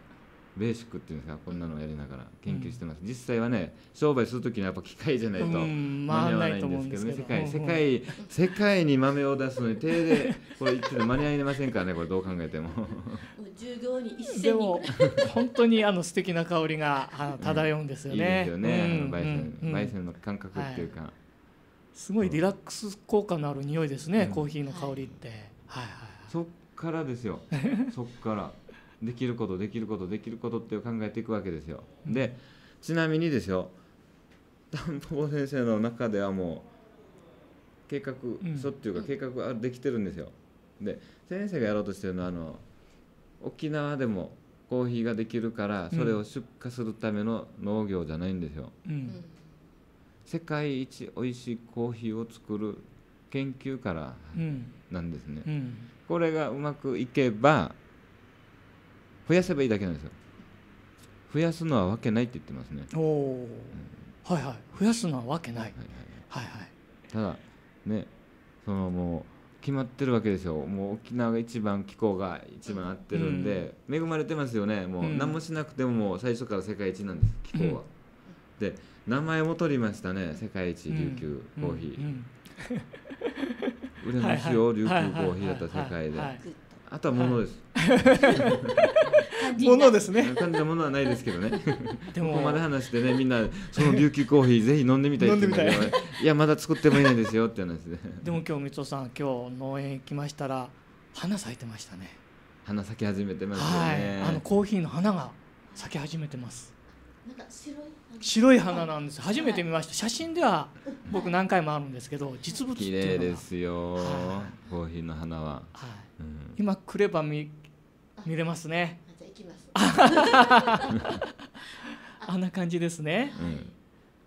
ベーシックっていうんですかこんなのをやりながら研究してます、うん、実際はね商売する時にはやっぱ機械じゃないと間に合わないんですけどね、世界世界世界に豆を出すのに手でこれ言って間に合いませんからねこれどう考えても。従業員一でも本当にあの素敵な香りが漂うんですよね、いいですよね、焙煎、焙煎の感覚っていうか、はい、すごいリラックス効果のある匂いですね、コーヒーの香りって、はい、はいはい。そっからですよ。そっからできることできることできることって考えていくわけですよ。でちなみにですよ 担保先生の中ではもう計画書っていうか計画ができてるんですよ。で先生がやろうとしてるのはあの沖縄でもコーヒーができるからそれを出荷するための農業じゃないんですよ。うん、世界一おいしいコーヒーを作る研究からなんですね。うんうん、これがうまくいけば増やせばいいだけなんですよ。増やすのはわけないって言ってますね。おお、うん、はいはい。増やすのはわけない、はいはい、はい。はいただねそのもう決まってるわけですよ。もう沖縄が一番気候が一番合ってるんで、うん、恵まれてますよね。もう何もしなくてももう最初から世界一なんです気候は、うん、で名前も取りましたね。世界一琉球コーヒー、売れますよ琉球コーヒーだった世界であとはものです。ものですね。感じたものはないですけどね。でもここまで話してねみんなその琉球コーヒーぜひ飲んでみたいって言うんだけど、いやまだ作ってもいないですよって話で。でも今日光雄さん今日農園行きましたら花咲いてましたね。花咲き始めてますよね。はい、あのコーヒーの花が咲き始めてます。なんか白い白い花なんです初めて見ました写真では僕何回もあるんですけど実物って綺麗ですよ、コーヒーの花は、はいうん、今来れば見見れますね。じゃ行きます。あんな感じですね、うん、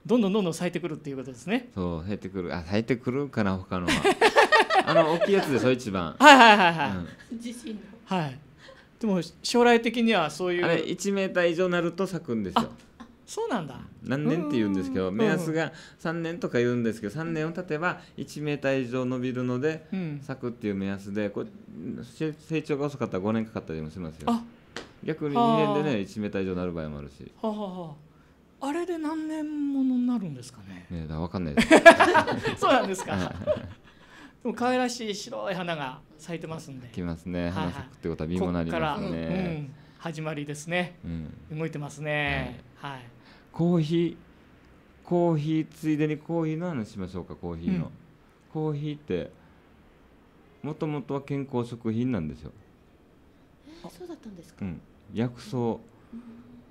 どんどんどんどん咲いてくるっていうことですね。そう咲いてくる。あ咲いてくるかな他のは。あの大きいやつでしょ一番。はいはいはいはい、うん、自信はい。でも将来的にはそういうあれ1メーター以上なると咲くんですよそうなんだ。何年って言うんですけど目安が3年とか言うんですけど3年を経てば1メーター以上伸びるので咲くっていう目安でこれ成長が遅かったら5年かかったりもしますよ。逆に2年でね1メーター以上なる場合もあるし。ははあれで何年ものになるんですかね。ねだ分かんないです。そうなんですか。でも可愛らしい白い花が咲いてますんで。きますね。花咲くってことは実もなりますね、うん、始まりですね、うん、動いてますね、はい、はいコーヒーコーヒーついでにコーヒーの話しましょうかコーヒーの、うん、コーヒーってもともとは健康食品なんですよ。えそうだったんですか、うん、薬草、うん、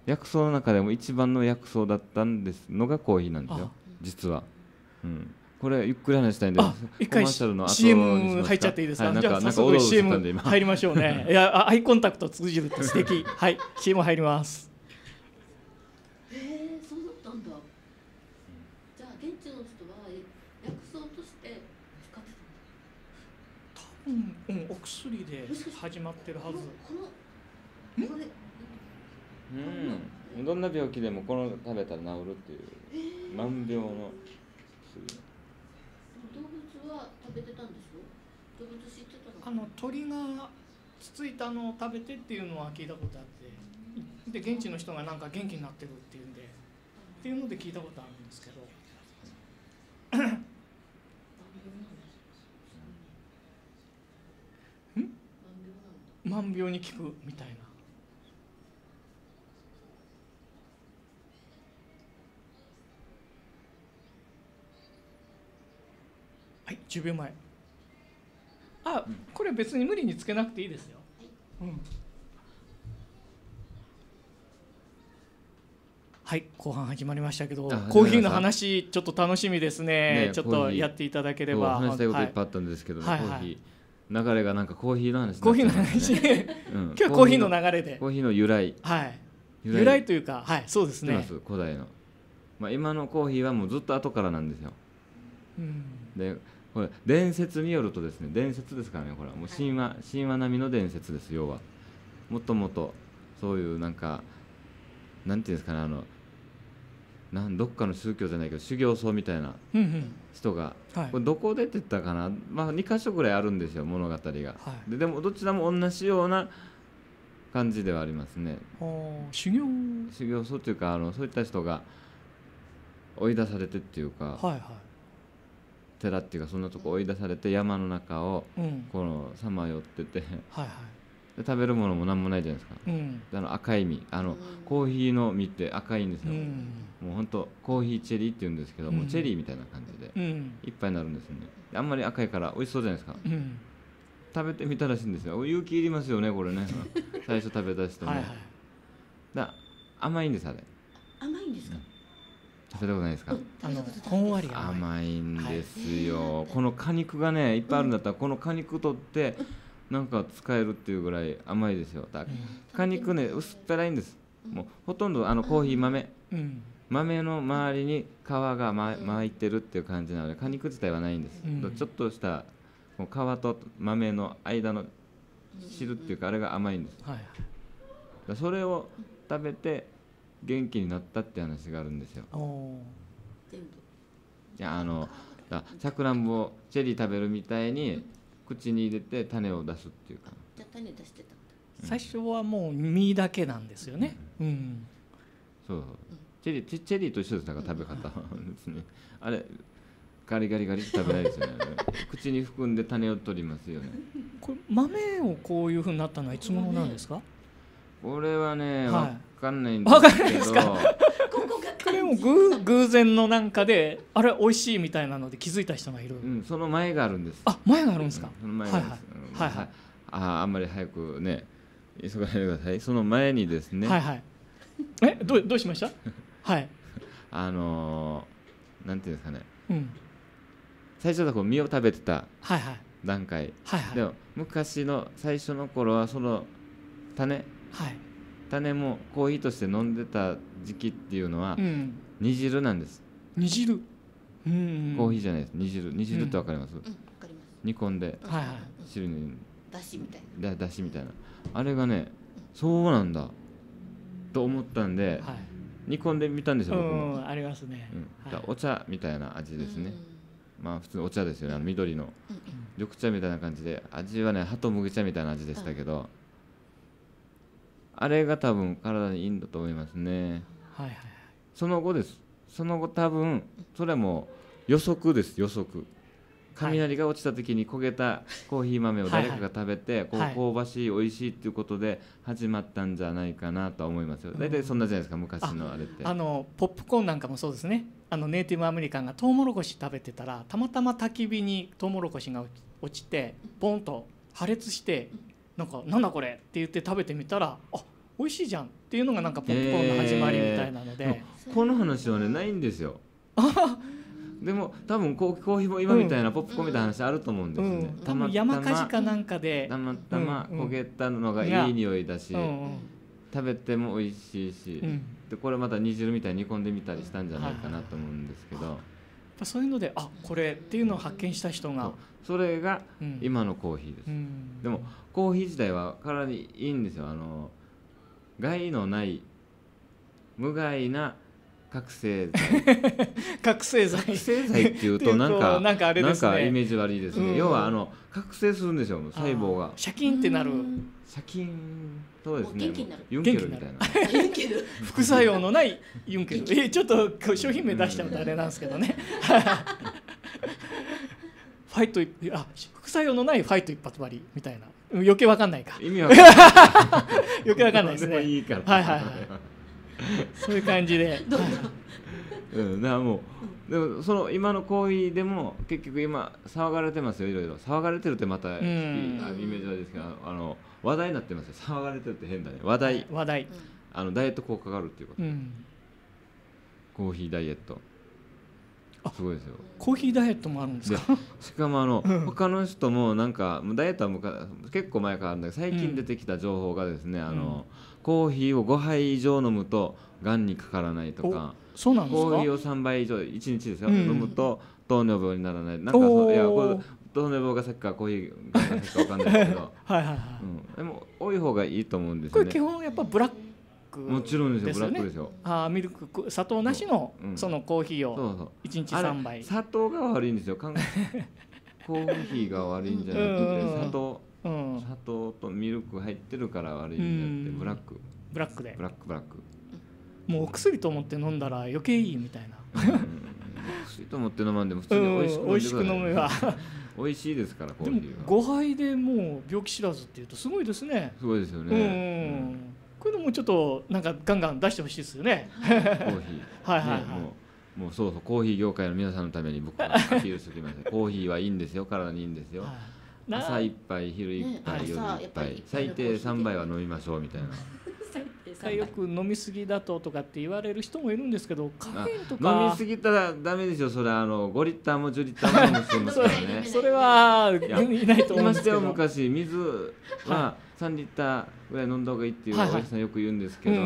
薬草の中でも一番の薬草だったんですのがコーヒーなんですよ。実は、うん、これゆっくり話したいんで一回 CM 入っちゃっていいですか、はい、なんか早速 CM 入りましょうね。いやアイコンタクト通じるって素敵。はい CM 入りますうんうん、お薬で始まってるはず。うん。どんな病気でもこの食べたら治るっていう。万病の薬。動物は食べてたんでしょ動物知ってたの？あの鳥がつついたのを食べてっていうのは聞いたことあって。で現地の人がなんか元気になってるっていうんで。っていうので聞いたことあるんですけど万病に効くみたいな。はい10秒前。あこれ別に無理につけなくていいですよ、うん。はい後半始まりましたけどコーヒーの話ちょっと楽しみですね、ね、ちょっとやっていただければ。話したいことい。っぱいあったんですけど、ねはい、コーヒー流れがなんかコーヒーの話コーヒーの話、うん、今日はコーヒーの流れで。コーヒーの由来。はい。由来。というかはいそうですね。古代の、まあ、今のコーヒーはもうずっと後からなんですよ、うん、でこれ伝説によるとですね伝説ですからねこれはもう神話神話並みの伝説です要は。もともとそういうなんかなんていうんですかねあのなんどっかの宗教じゃないけど修行僧みたいな人が、うん。うん、これどこでって言ったかな、まあ、2箇所ぐらいあるんですよ物語が、はい、ででもどちらも同じような感じではありますね。修行？修行僧っていうかあのそういった人が追い出されてっていうか、はいはい、寺っていうかそんなとこ追い出されて山の中をこのさまよってて、はいはいで食べるものも何もないじゃないですか、うん、あの赤い実あの、うん、コーヒーの実って赤いんですよ、うん、もう本当コーヒーチェリーって言うんですけど、もうチェリーみたいな感じで、いっぱいになるんですよね。あんまり赤いから美味しそうじゃないですか、食べてみたらしいんですよ。勇気いりますよねこれね。最初食べた人ね。はい、だ甘いんですあれ。甘いんですか、食べたことないですか、あのほんわり甘い。んですよ、はい、この果肉がねいっぱいあるんだったら、この果肉取ってなんか使えるっていうぐらい甘いですよ。果肉ね薄っぺらいんです。もうほとんどあのコーヒー豆、豆の周りに皮が、ま、巻いてるっていう感じなので果肉自体はないんです、ちょっとした皮と豆の間の汁っていうかあれが甘いんです、はい、それを食べて元気になったって話があるんですよ。いやあのさくらんぼチェリー食べるみたいに口に入れて種を出すっていうかじゃ種出してた最初はもう実だけなんですよね、うん、うん、そうチェリーチェリーと一緒です。だから食べ方ですねあれガリガリガリって食べないですよね。口に含んで種を取りますよね。これ豆をこういうふうになったのはいつ頃なんですか？これはね、はい、分かんないんですけど。こ れも偶偶然のなんかであれ美味しいみたいなので気づいた人がいる、うん、その前があるんです。あ前があるんですか、うん、その前があるんです、はいはい、はいはい、ああんまり早くね急がないでください。その前にですね。はいはい。えどうどうしました？はい。あのー、なんていうんですかね、うん、最初はこう実を食べてた段階、はいはい、でも昔の最初の頃はその種、はい、種もコーヒーとして飲んでた時期っていうのは、うん、煮汁なんです。煮汁？うん、コーヒーじゃないです。煮汁煮汁ってわかります、うん、煮込んで、はいはい、汁に。だしみたいな。だしみたいな。あれがねそうなんだ。と思ったんで、はい、煮込んでみたんですよ僕も。ありますね、うん、はい、お茶みたいな味ですね、まあ普通お茶ですよねあの緑の。緑茶みたいな感じで味はね鳩麦茶みたいな味でしたけど、あれが多分体にいいんだと思いますね。はいはい、その後です。その後多分それも予測です予測。雷が落ちた時に焦げたコーヒー豆を誰かが食べて、こう香ばしい美味しいっていうことで始まったんじゃないかなと思いますよ。大体そんなじゃないですか昔のあれって。あのポップコーンなんかもそうですね。あのネイティブアメリカンがトウモロコシ食べてたらたまたま焚き火にトウモロコシが落ちてポンと破裂してなんかなんだこれって言って食べてみたらあ美味しいじゃんっていうのがなんかポップコーンの始まりみたいなので、えー、この話はねないんですよ。でも多分コーヒーも今みたいなポップコーンみたいな話あると思うんですね、うん、たま山火事かなんかで。たまたま焦げたのがいい匂いだし、うんうん、食べても美味しいし、うん、でこれまた煮汁みたいに煮込んでみたりしたんじゃないかなと思うんですけど、そういうのであこれっていうのを発見した人がそれが今のコーヒーです、でもコーヒー自体は体にいいんですよ。あの害のない無害な覚醒剤。覚醒剤。覚醒剤っていうとなんかなんかあれです、ね、なんかイメージ悪いですね、うん、要はあの覚醒するんですよ細胞が。シャキンってなる。シャキンそうですねユンケルみたいな。副作用のないユンケル。えちょっと商品名出しちゃうとあれなんですけどね。ファイトあ副作用のないファイト一発割りみたいな。余計わかんないか。意味わかんない。余計わかんないですね。いいから。はいはいはい そういう感じで。うん、だからもう。でもその今の行為でも結局今騒がれてますよいろいろ。騒がれてるってまたイメージはですけどあの話題になってますよ。騒がれてるって変だね。話題。話題。あのダイエット効果があるっていうこと、うん、コーヒーダイエット。すごいですよ。コーヒーダイエットもあるんですか？しかもあの、他の人もなんかダイエットは結構前からあるんだけど最近出てきた情報がですね、うん、あのコーヒーを5杯以上飲むとがんにかからないとか。そうなんですか？コーヒーを3杯以上1日ですよ、うん、飲むと糖尿病にならない。なんかそういやこれ糖尿病がさっきかコーヒーがさっきか分かんないけど。はいはいはい、うん、でも多い方がいいと思うんですよね。これ基本やっぱブラックもちろんですよ、ブラックですよ。あミルク砂糖なしの、そのコーヒーを1日3杯。砂糖が悪いんですよ。コーヒーが悪いんじゃなくて砂糖、うん、砂糖とミルク入ってるから悪いんじゃなくてブラック。ブラックで。ブラックブラック。もうお薬と思って飲んだら余計いいみたいな。薬と思って飲まんでも普通に美味しく飲めば。美味しいですからコーヒーは。5杯でもう病気知らずっていうとすごいですね。すごいですよね、こういうのもちょっとなんかガンガン出してほしいですよね。コーヒー。はいはいはい、ね、もうもうそうそうコーヒー業界の皆さんのために僕はアピールしておきます。コーヒーはいいんですよ。体にいいんですよ、朝一杯昼一杯、夜一杯。最低3杯は飲みましょうみたいな。よく飲みすぎだととかって言われる人もいるんですけどカフェインとか。飲みすぎたらダメですよそれあの5リッターも10リッターも飲む人いますからね。それはいないと思うんですけど昔水は3リッターぐらい飲んだ方がいいっていうおじさんよく言うんですけど、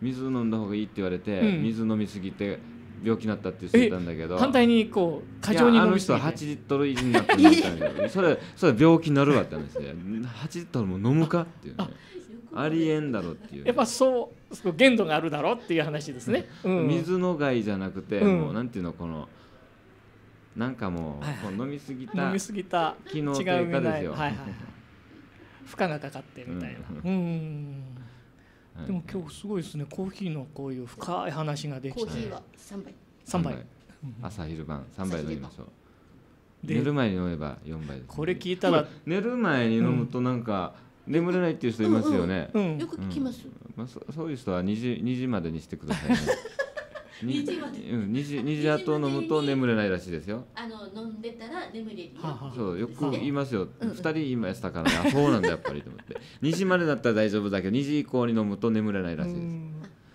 水飲んだ方がいいって言われて、水飲みすぎて病気になったって言ってたんだけど。反対にこう過剰に飲みすぎて。あの人8リットル以上になってましたけど。それそれ病気になるわって話で8リットルも飲むかっていうね。ありえんだろっていう、やっぱそう限度があるだろうっていう話ですね、うん、水の害じゃなくて、うん、もうなんていうのこのなんかもうはいはい、う飲みすぎた飲みすぎた機能低下ですよ、はいはい、負荷がかかってみたいな。うんでも今日すごいですね。コーヒーのこういう深い話ができて。コーヒーは3杯。3杯。朝昼晩3杯飲みましょう。寝る前に飲めば4杯です、ね、これ聞いたら寝る前に飲むとなんか、眠れないっていう人いますよね、よく聞きます、まあ、そそういう人は2時 ,2 時までにしてくださいね 2時まで、うん、2時 ,2 時後飲むと眠れないらしいですよ。あの飲んでたら眠れるそうよく言いますよ、うん、2人言いましたからね。あそうなんだやっぱりと思って。2時までだったら大丈夫だけど2時以降に飲むと眠れないらしいです。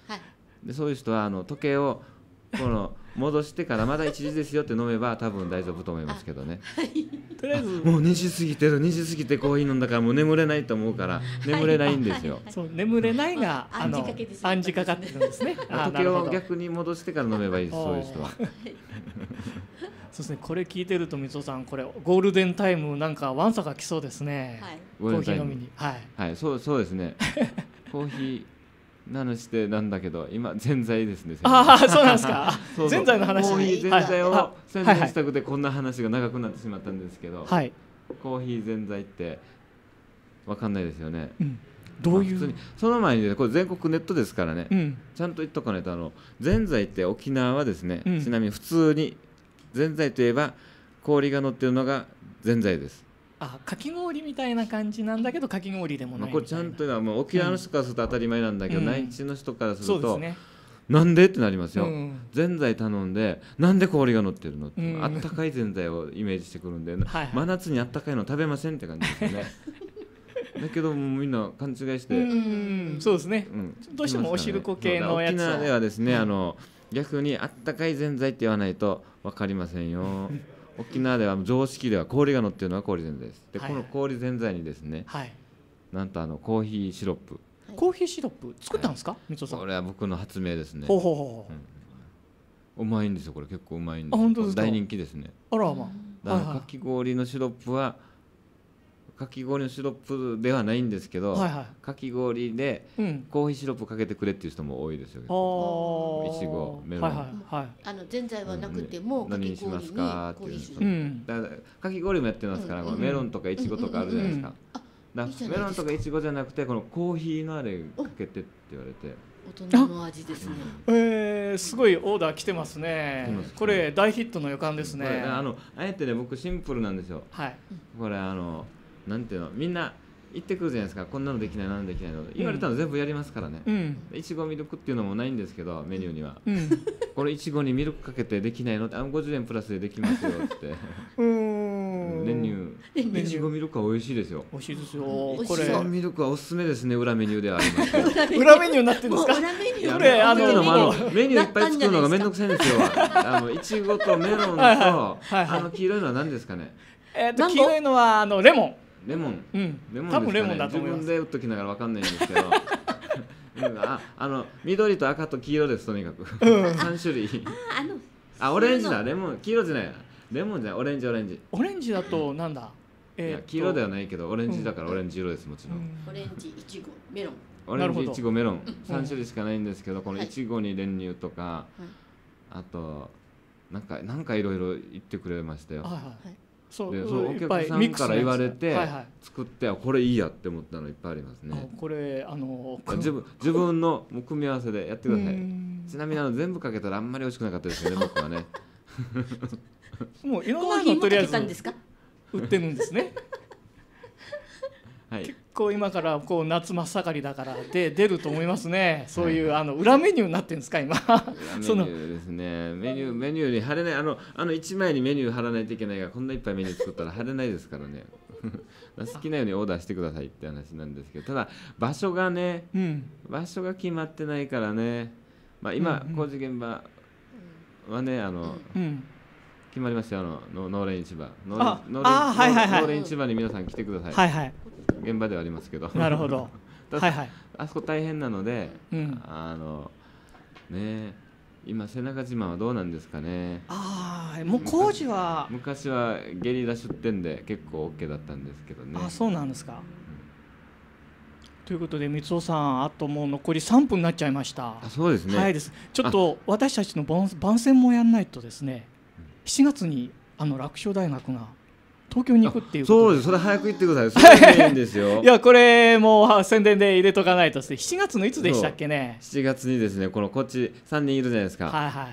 はい、でそういう人はあの時計をこの戻してからまだ1時ですよって飲めば多分大丈夫と思いますけどね、はい、とりあえず。もう2時過ぎてる2時過ぎてコーヒー飲んだからもう眠れないと思うから眠れないんですよ、そう眠れないがあの暗示かかってるんですね。時計を逆に戻してから飲めばいいそういう人は。そうですねこれ聞いてるとみつさんこれゴールデンタイムなんかワンサが来そうですね、はい、コーヒー飲みに。はい、はい、そうそうですね。コーヒーなのしてなんだけど今ぜんざいですねああそうなんですか？ぜんざいの話？コーヒーぜんざい。を宣伝したくてこんな話が長くなってしまったんですけど、はい、コーヒーぜんざいってわかんないですよね、うん、どういう、まあ、その前に、ね、これ全国ネットですからね、うん、ちゃんと言っとかないとあのぜんざいって沖縄はですね、うん、ちなみに普通にぜんざいといえば氷が乗ってるのがぜんざいですあかき氷みたいな感じなんだけどかき氷でもないこれちゃんとはもう沖縄の人からすると当たり前なんだけど、うん、内地の人からすると、ね、なんでってなりますよ、うん、ぜんざい頼んでなんで氷が乗ってるのって、うん、あったかいぜんざいをイメージしてくるんで、はいはい、真夏にあったかいの食べませんって感じですよね。だけどみんな勘違いしてうんそうですね、うん、どうしてもお汁粉系のやつ沖縄ではですね、あの逆にあったかいぜんざいって言わないと分かりませんよ沖縄では常識では氷が乗っているのは氷ぜんざいです。で、はい、この氷ぜんざいにですね、はい、なんとあのコーヒーシロップ。コーヒーシロップ？作ったんですか、みつさん。これは僕の発明ですね。ほうほうほう、う。ん、うまいんですよこれ。結構うまいんです本当です大人気ですね。あらまあ。かき氷のシロップはかき氷のシロップではないんですけど、はいはい、かき氷でコーヒーシロップかけてくれっていう人も多いですよ。いちごメロン、はいはいはい、あのぜんざいはなくても、何にしますかっていう、うん、だからかき氷もやってますから、うん、メロンとかいちごとかあるじゃないですか。だメロンとかいちごじゃなくてこのコーヒーのあれかけてって言われて。大人の味ですね。えー、すごいオーダー来てますね。これ大ヒットの予感ですね。あのあえてね僕シンプルなんですよ。はい。これあのなんていうのみんな行ってくるじゃないですか。こんなのできないなんできないの。言われたの全部やりますからね、いちごミルクっていうのもないんですけどメニューには、うん、これいちごにミルクかけてできないのってあ50円プラスでできますよって。うん。練乳いちごミルクは美味しいですよ。美味しいですよ。これ。いちごミルクはおすすめですね裏メニューではあります。裏メニュー。になってるんですか？裏メニュー。これあのメニューいっぱい作るのが面倒くさいんですよ。あのいちごとメロンと、はいはいはいはい、あの黄色いのは何ですかね？えっ、と黄色いのはあのレモンレモン、うん、レモン、ね、多分レモンだと思います。自分で打っときながらわかんないんですけど。ああの緑と赤と黄色ですとにかく、うん、種類。あのあオレンジだ。レモン。黄色じゃない。レモンじゃオレンジオレンジ。オレンジだとなんだ、えー、黄色ではないけどオレンジだからオレンジ色ですもちろん、うん、オレンジいちごメロン。オレンジいちごメロン。3種類しかないんですけどこのいちごに練乳とか、はい、あとなんかなんかいろいろ言ってくれましたよ、はい。はいそうでそうお客さんから言われて作ってあこれいいやって思ったのいっぱいありますね。これあの自分自分の組み合わせでやってください。ちなみにあの全部かけたらあんまり美味しくなかったですよね。僕はね。もういろんなのとりあえず売ってるんですねはい、結構今からこう夏真っ盛りだからで出ると思いますね。そういう、あの裏メニューになってるんですか今。そのメニューですね。メニューメニューに貼れない。あのあの1枚にメニュー貼らないといけないがこんないっぱいメニュー作ったら貼れないですからね。好きなようにオーダーしてくださいって話なんですけどただ場所がね、うん、場所が決まってないからね、まあ、今、うんうん、工事現場はねあの、うん決まりましたよあの農連市場。農連市場に皆さん来てください、はいはい、現場ではありますけど。なるほど。はいはい。あそこ大変なので、うん、あのね今背中島はどうなんですかね。ああもう工事は。昔はゲリラ出店で結構 OK だったんですけどね。あそうなんですか、うん、ということで三尾さんあともう残り3分になっちゃいました。あそうですね。はいです。ちょっと私たちの番宣もやんないとですね7月にあの楽勝大学が東京に行くっていうそうです。それ早く言ってください。それいいんですよ。いやこれもう宣伝で入れとかないと7月のいつでしたっけね？7月にですねこのこっち3人いるじゃないですか。はいは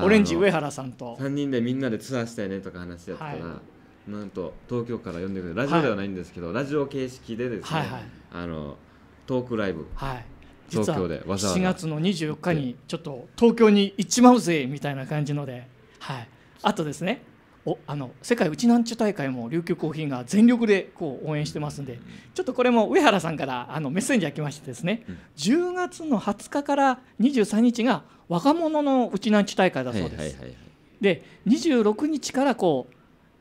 い。オレンジ上原さんと。3人でみんなでツアーしたいねとか話し合ったら、はい、なんと東京から呼んでくれる。ラジオではないんですけど、はい、ラジオ形式でですね、はいはい、あのトークライブ、はい、東京でわざわざ。7月の24日にちょっと東京に行っちまうぜみたいな感じので、はい、あとですね。おあの世界うちなんちゅ大会も琉球コーヒーが全力でこう応援してますんでちょっとこれも上原さんからあのメッセンジャー来ましてですね、うん、10月の20日から23日が若者のうちなんちゅ大会だそうです。で26日からこう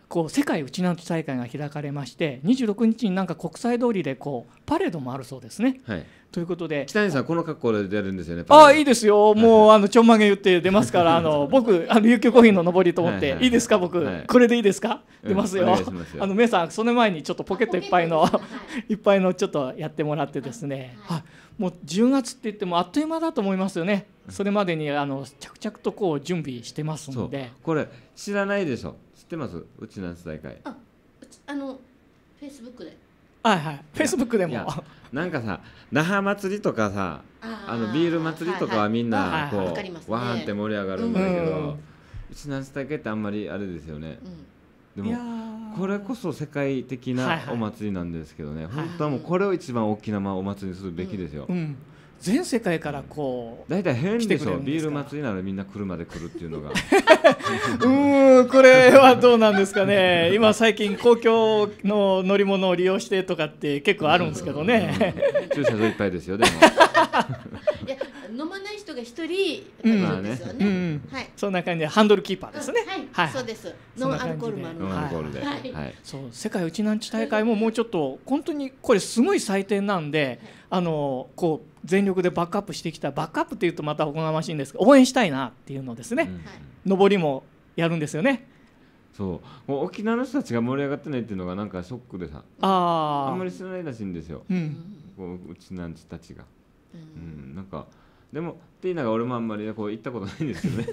こう世界うちなんち大会が開かれまして26日になんか国際通りでこうパレードもあるそうですね。はいということで。北谷さんこの格好で出るんですよねああいいですよ。もうあのちょんまげ言って出ますから あの僕あの琉球コーヒーの上りと思って、いい。ですか僕、これでいいですか？出ますよ、あの皆さんその前にちょっとポケットいっぱいの いっぱいのちょっとやってもらってですね、はい、もう10月って言ってもあっという間だと思いますよね。それまでにあの着々とこう準備してますので。これ知らないでしょ。知ってます？うちなん大会。ああのフェイスブックではいはい。フェイスブックでも。なんかさ那覇祭りとかさあのビール祭りとかはみんなこう、わーんって盛り上がるんだけど、うちなん大会ってあんまりあれですよね、でもこれこそ世界的なお祭りなんですけどね、本当はもうこれを一番大きなお祭りにするべきですよ、うん全世界からこう大体変でしょ。ビール祭りならみんな車で来るっていうのが。うんこれはどうなんですかね。今最近公共の乗り物を利用してとかって結構あるんですけどね、駐車場いっぱいですよでも が一人いですよね、うん。はい、そんな感じでハンドルキーパーですね、はい、はい、そうです。ノンアルコールもあるノンアルコールで、はい。そう世界うちなんち大会ももうちょっと本当にこれすごい。祭典なんで、あのこう全力でバックアップしてきたバックアップってい。うとまたおこがましい。んですけど応援したい。なってい。うのですね、うん、上りもやるんですよねそうもう沖縄の人たちが盛り上がってない。ってい。うのがなんかショックでさああんまり知らない。らしい。んですよ、うん、こううちなんちたちが、うん、うん、なんかでもっていうのが俺もあんまりこう行ったことないんですよね。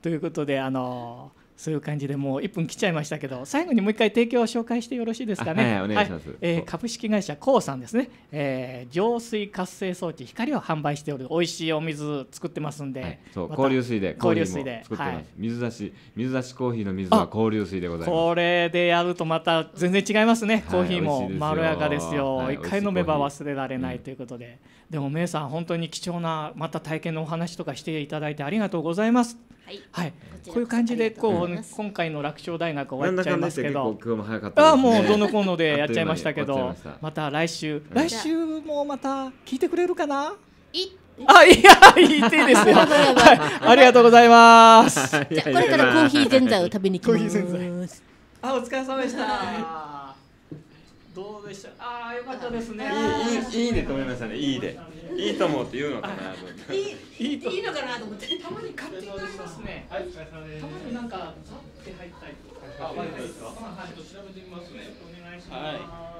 ということであのそういう感じでもう1分来ちゃいましたけど最後にもう一回提供を紹介してよろしいですかね?はい、お願いします。はい、えー、株式会社コウさんですね、えー、浄水活性装置光を販売しておる美味しいお水作ってますんで、はい、そう交流水で交流水で作ってます、はい、水出し水出しコーヒーの水は交流水でございます。これでやるとまた全然違いますね、コーヒーもまろやかですよ、一回飲めば忘れられないということで、でもメイさん本当に貴重なまた体験のお話とかしていただいてありがとうございます。はい、はい、こういう感じでこう今回の楽勝大学終わっちゃいますけど、ああもうどのコーナーでやっちゃいましたけど、また来週来週もまた聞いてくれるかな？あいや言っていいですよ。はい、ありがとうございます。じゃこれからコーヒーぜんざいを食べに行きます。あお疲れ様でした。どうでした？ああよかったですね。いいいいねと思いましたね。いいで。いいと思うって言うのかなと思って。いいいいのかなと思って。たまに勝手になりますね。はいたまになんかザって入ったりとか。あ、はい、はい、調べてみますね。お願いします、はい